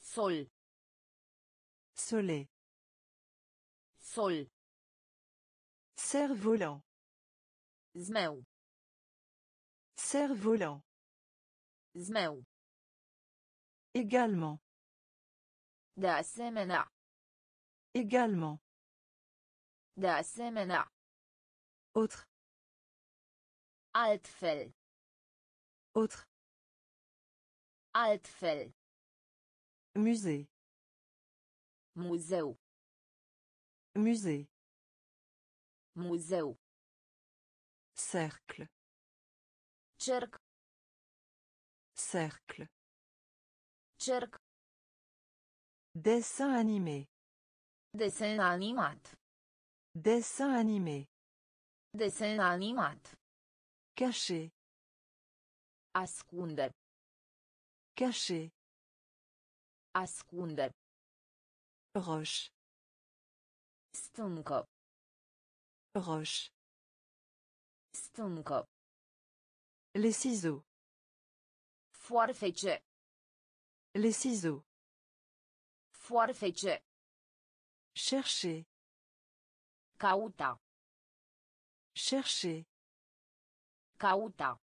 Sol. Soleil. Sol. Cerf-volant. Zmeu. Cerf-volant. Zmeu. Également. De asemenea. Également. De asemenea. Autre. Altfel. Autre. Altfel. Musée. Muzeu. Musée. Muzeu. Cercle. Cerc. Cercle. Cerc. Dessin animé. Desen animat. Dessin animé. Desen animat. Caché. Ascunde. Caché. Ascunde. Roche. Stâncă. Roche. Stâncă. Les ciseaux. Foarfece. Les ciseaux. Foarfece. Chercher. Cauta. Chercher. Cauta.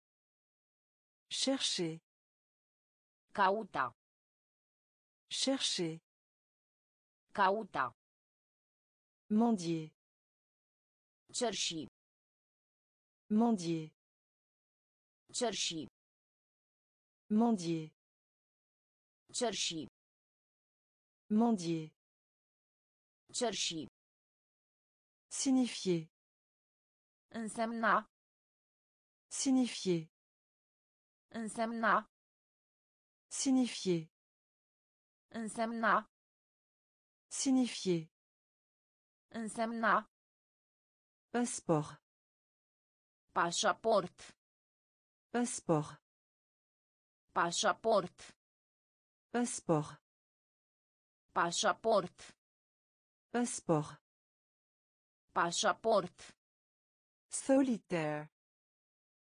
Chercher. Cauta. Chercher. Cauta. Mendier. Cerși. Mendier. Cerși. Mendier. Cerși. Mendier. Cerși. Signifier. Însemna. Signifier. Însemna. Signifier. Însemna. Signifier. Însemna. Passeport. Pașaport. Passeport. Pașaport. Passeport. Pașaport. Passeport. Pașaport. Solitaire.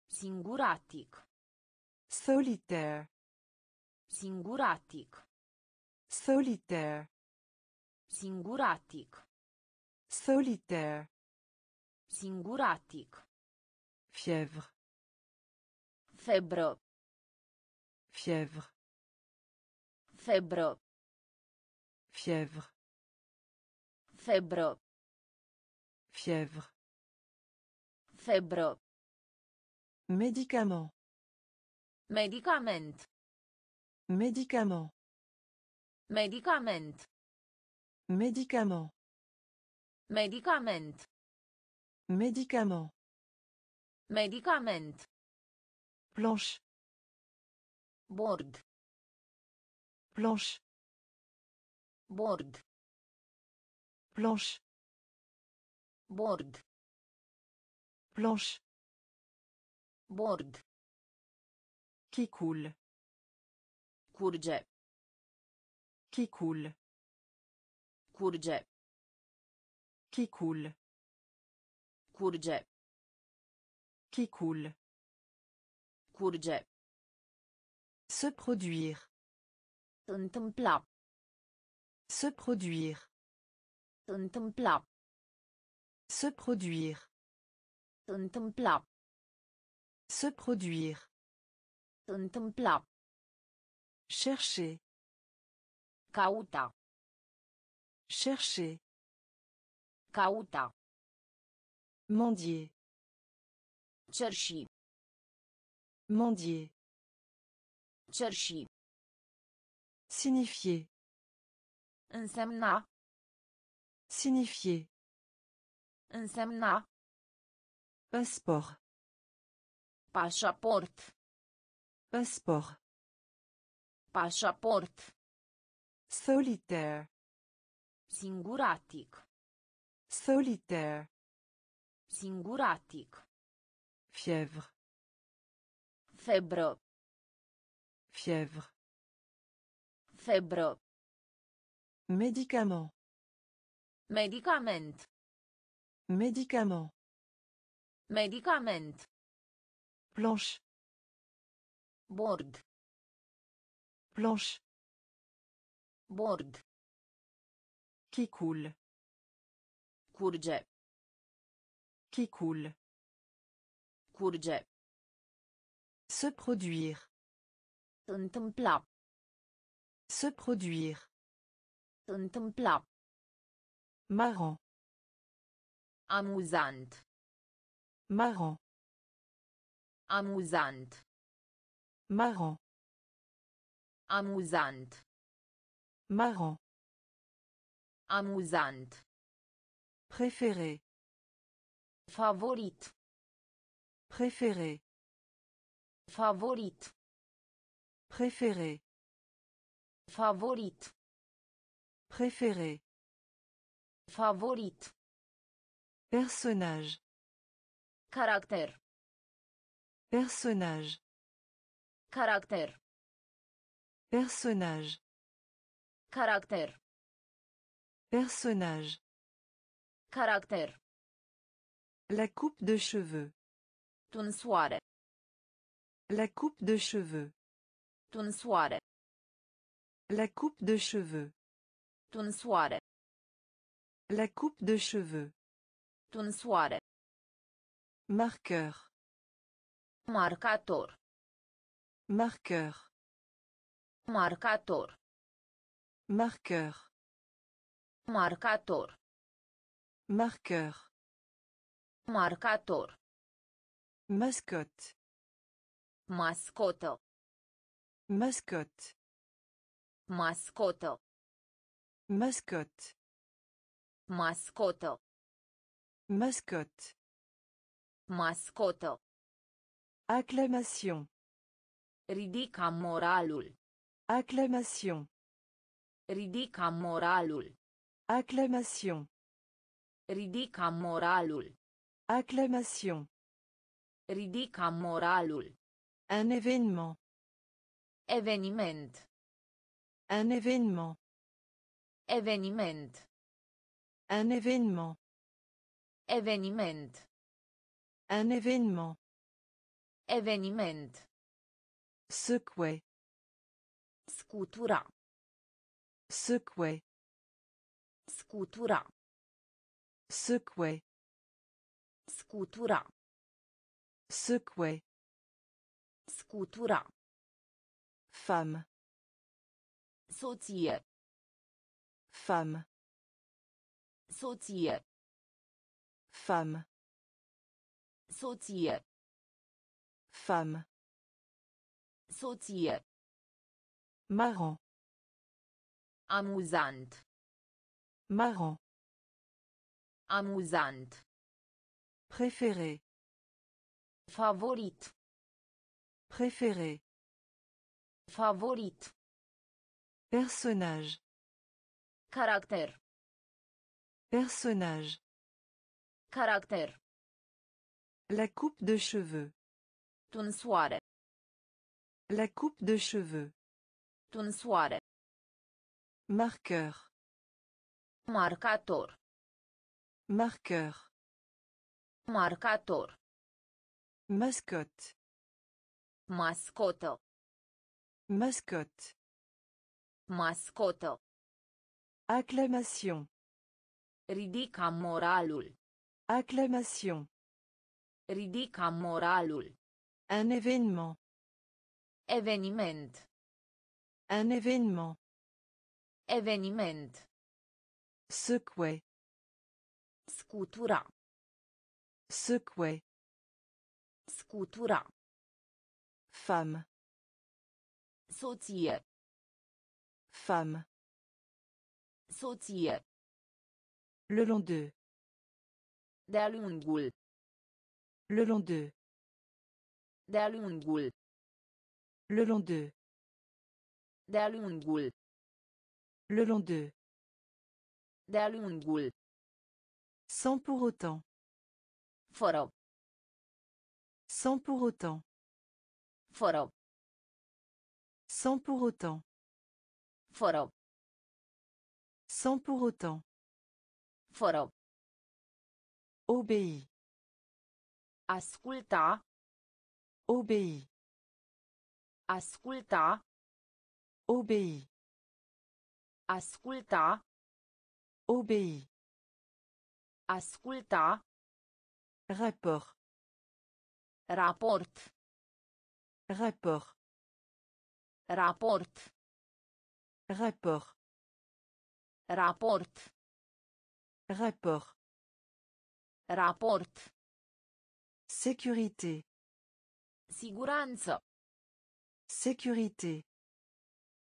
Singuratic. Solitaire. Singuratic. Solitaire. Singuratic. Solitaire. Singuratic. Fièvre. Febră. Fièvre. Febră. Fièvre. Febră. Fièvre. Febră. Médicament. Medicament. Médicament. Medicament. Médicament. Medicament. Médicament. Medicament. Planche. Bord. Planche. Bord. Planche. Bord. Planche. Bord. Qui coule. Curge. Qui coule. Curge. Qui coule. Qui coule. Se produire. Se produire. Întâmpla. Se produire. Întâmpla. Se produire. Întâmpla. Chercher. Cauta. Chercher. Cauta. Mendier. Cerși. Mendier. Cerși. Signifier. Însemna. Signifier. Însemna. Passeport. Pașaport. Passeport. Pașaport. Solitaire. Singuratic. Solitaire. Singuratic. Fièvre. Febră. Fièvre. Febră. Médicament. Medicament. Médicament. Medicament. Planche. Bord. Planche. Bord. Qui coule. Curge. Qui coule. Curge. Se produire. Întâmpla. Se produire. Întâmpla. Marrant. Amuzant. Marrant. Amuzant. Marrant. Amuzant. Marrant. Amuzant. Préféré. Favorit. Préféré. Favorit. Préféré. Favorit. Préféré. Favorit. Personnage. Caractère. Personnage. Caractère. Personnage. Caractère. Personnage. Caractère. La coupe de cheveux. Tunsoare. La coupe de cheveux. Tunsoare. La coupe de cheveux. Tunsoare. La coupe de cheveux. Tunsoare. Marqueur. Marcator. Marqueur. Marcator. Marqueur. Marcator. Marqueur. Marcator. Mascotte. Mascotă. Mascotte. Mascotă. Mascotte. Mascotă. Mascotte. Mascotă. Acclamation. Ridica moralul. Acclamation. Ridica moralul. Acclamation. Ridica moralul. Acclamation. Ridica moralul. Un événement. Eveniment. Un événement. Eveniment. Un événement. Eveniment. Un événement. Eveniment. Secouer. Scutura. Secouer. Scutura. Secouer. Scutura. Secouer. Scutura. Femme. Soție. Femme. Soție. Femme. Soție. Femme. Soție. Marrant. Amuzant. Marrant. Amuzant. Préféré. Favorit. Préféré. Favorit. Personnage. Caractère. Personnage. Caractère. La coupe de cheveux. Tunsoare. La coupe de cheveux. Tunsoare. Marqueur. Marcator. Marqueur. Marcator. Mascotte. Mascotă. Mascotte. Mascotă. Acclamation. Ridica moralul. Acclamation. Ridica moralul. Un événement. Eveniment. Un événement. Eveniment. Secouer. Scutura. Secouer. Scutura. Femme. Soție. Femme. Soție. Le long. De-a lungul. Le long d'eux. De-a lungul. Le long d'eux. De-a lungul. Le long d'eux. De-a lungul. Sans pour autant. Fără. Sans pour autant. Fără. Sans pour autant. Fără. Sans pour autant. Fără. Obéis. Asculta. Obéis. Asculta. Obéis. Asculta. Obéis. Asculta. Rapport. Raport. Rapport. Raport. Rapport. Raport. Rapport. Raport. Sécurité. Siguranță. Sécurité.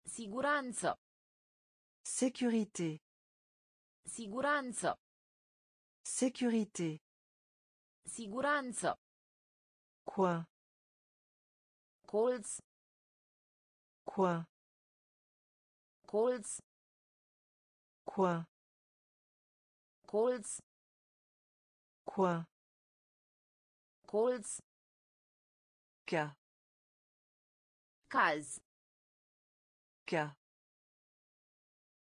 Siguranță. Sécurité. Siguranță. Sécurité. Siguranță. Coin. Colț. Coin. Colț. Coin. Colț. Coin. Colț. Cas. Caz. Cas.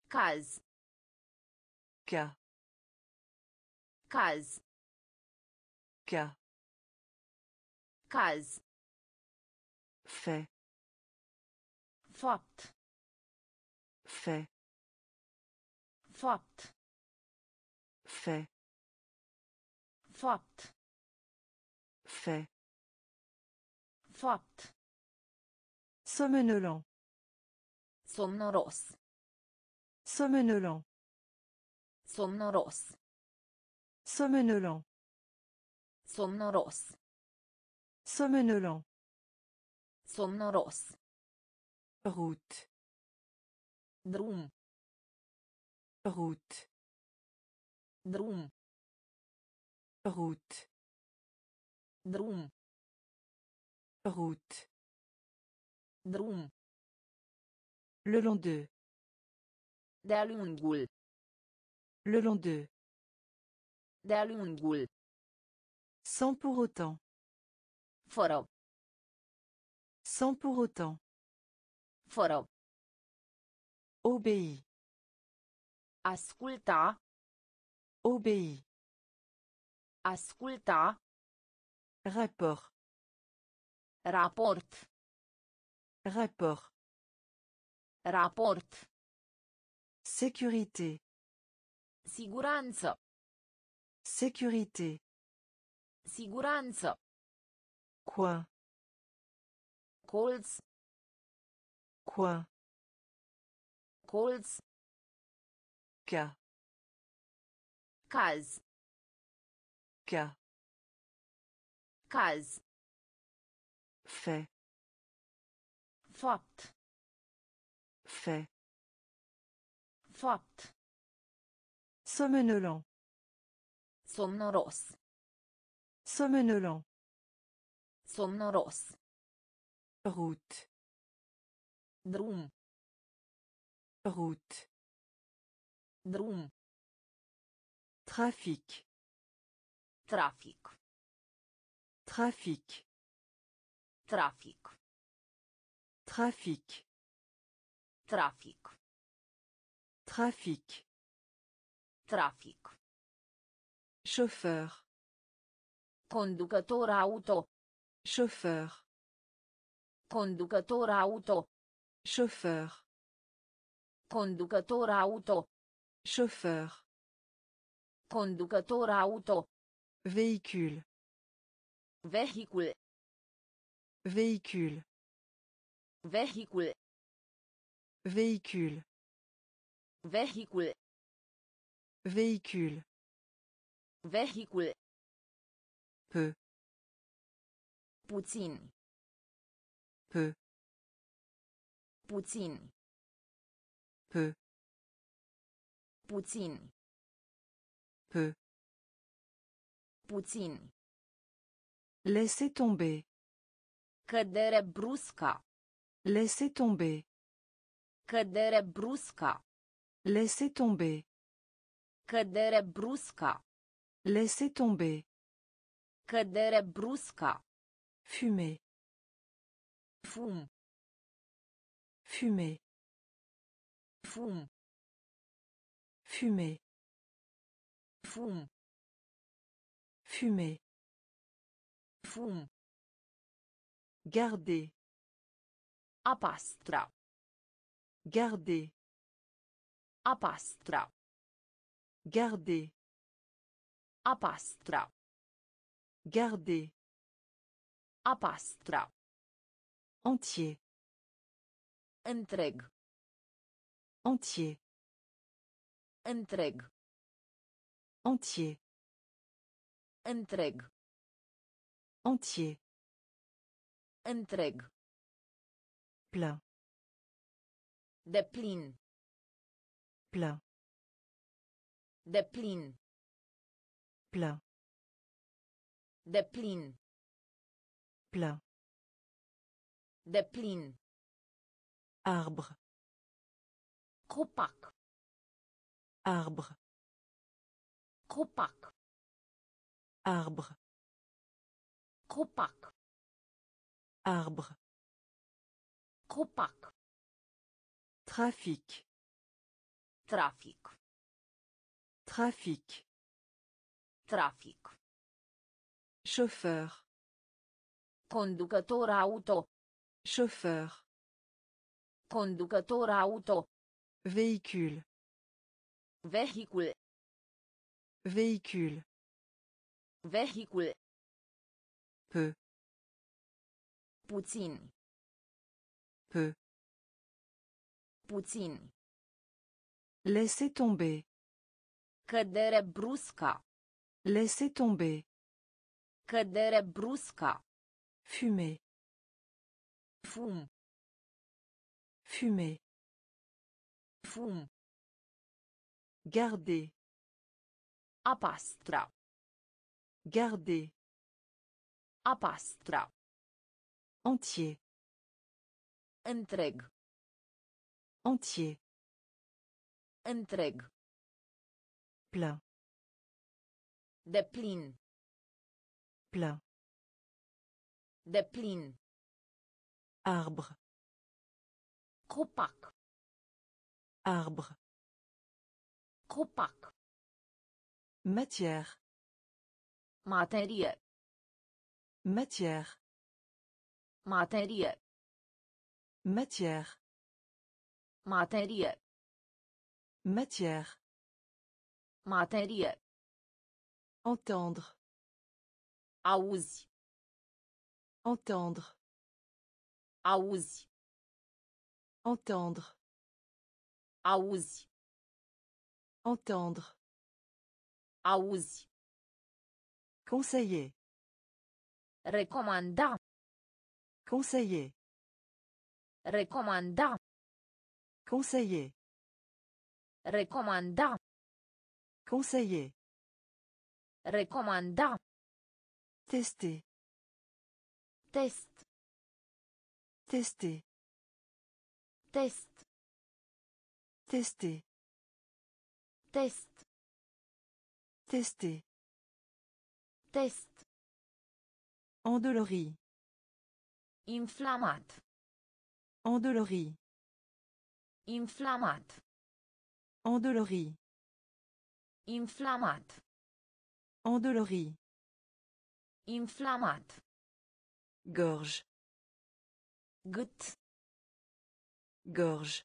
Caz. Cas. Caz. Cas. Caz. Fait. Fapt. Fait. Fapt. Fait. Fapt. Fait. Fapt. Somnolent. Somnoros. Somnolent. Somnoros. Somnolent. Somnoros. Somnolent. Somnoros. Route. Drum. Route. Drum. Route. Drum. Route. Drum. Le long. De-a lungul. Le long. De-a lungul. Sans pour autant. Fără. Sans pour autant. Fără. Obéis. Asculta. Obéis. Asculta. Rapport. Raport. Rapport. Raport. Sécurité. Siguranță. Sécurité. Siguranță. Coin. Colț. Coin. Colț. Cas. Caz. Cas. Caz. Fait. Fapt. Fait. Fapt. Somnolent. Somnoros. Somnolent. Somnoros. Route. Drum. Route. Drum. Trafic. Trafic. Trafic. Trafic. Trafic. Trafic. Trafic. Trafic. Chauffeur. Conducător auto. Chauffeur. Conducător auto. Chauffeur. Conducător auto. Chauffeur. Conducător auto. Véhicule. Vehicule. Véhicule. Vehicule. Véhicule. Vehicule. Véhicule. Vehicule. Peu. Puțin. Peu. Puțin. Peu. Puțin. Peu. Puțin. Laissez tomber. Cădere brusca. Laissez tomber. Cădere brusca. Laissez tomber. Cădere brusca. Laissez tomber. Cădere brusca. Fumer. Fum. Fumer. Fum. Fumer. Fum. Fumer. Fum. Garder. Apastra. Garder. Apastra. Garder. Apastra. Garder. Apastra. Entier. Întreg. Entier. Întreg. Entier. Entreg. Entier. Entreg. Plein. Deplin. Plein. Deplin. Plein. Deplin. Plein. Deplin. Arbre. Cropac. Arbre. Copac. Arbre. Copac. Arbre. Copac. Trafic. Trafic. Trafic. Trafic. Chauffeur. Conducător auto. Chauffeur. Conducător auto. Véhicule. Vehicule. Véhicule. Vehicule. Peu. Puțin. Peu. Puțin. Laissez tomber. Cădere brusca. Laissez tomber. Cădere brusca. Fumer. Fum. Fumer. Fum. Garder. A pastra. Garder. A pastra. Entier. Întreg. Entier. Întreg. Plein. De plin. Plein. De plin. Arbre. Copac. Arbre. Copac. Matière. Materie. Matière. Materie. Matière. Materie. Matière. Materie. Entendre. Auzi. Entendre. Auzi. Entendre. Auzi. Entendre. Auzi. Conseiller. Recomanda. Conseiller. Recomanda. Conseiller. Recomanda. Conseiller. Recomanda. Tester. Test. Tester. Test. Tester. Test. Tester. Test. Endolori. Inflamat. Endolori. Inflamat. Endolori. Inflamat. Endolori. Inflamat. Gorge. Gât. Gorge.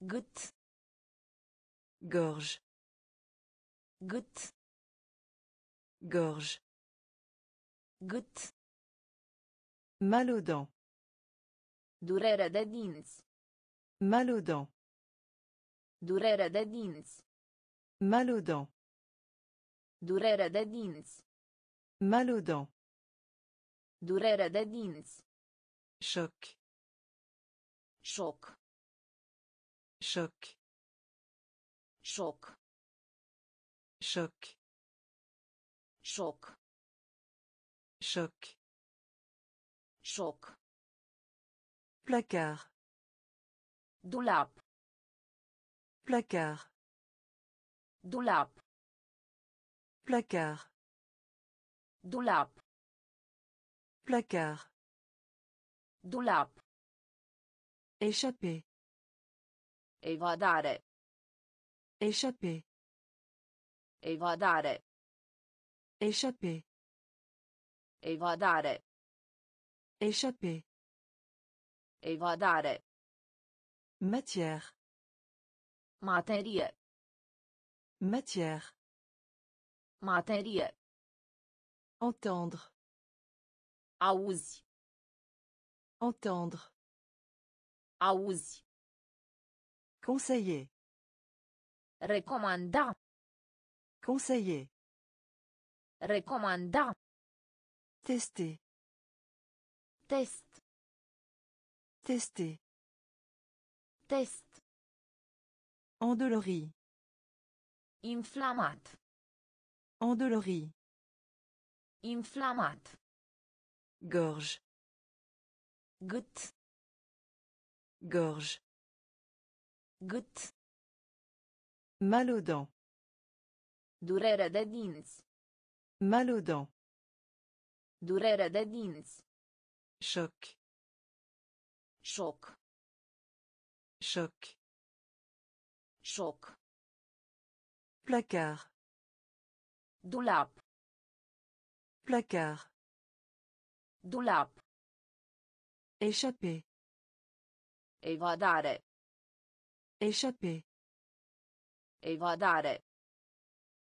Gât. Gorge. Gât. Gorge. Gât. Mal aux dents. Durere de dinți. Mal aux dents. Durere de dinți. Mal aux dents. Durere de dinți. Mal aux dents. Durere de dinți. Choc. Șoc. Choc. Șoc. Choc. Șoc. Choc. Șoc. Placard. Dulap. Placard. Dulap. Placard. Dulap. Placard. Dulap. Échapper. Evadare. Échapper. Evadare. Échapper. Evadare. Échapper. Evadare. Matière. Materie. Matière. Materie. Entendre. Auzi. Entendre. Auzi. Conseiller. Recomanda. Conseiller. Recomanda. Tester. Test. Tester. Test. Endolori. Inflamat. Endolori. Inflamat. Gorge. Gât. Gorge. Gât. Mal aux dents. Durere de dinți. Mal aux dents. Durere de dinți. Choc. Șoc. Choc. Șoc. Placard. Dulap. Placard. Dulap. Échapper. Evadare. Échapper. Evadare.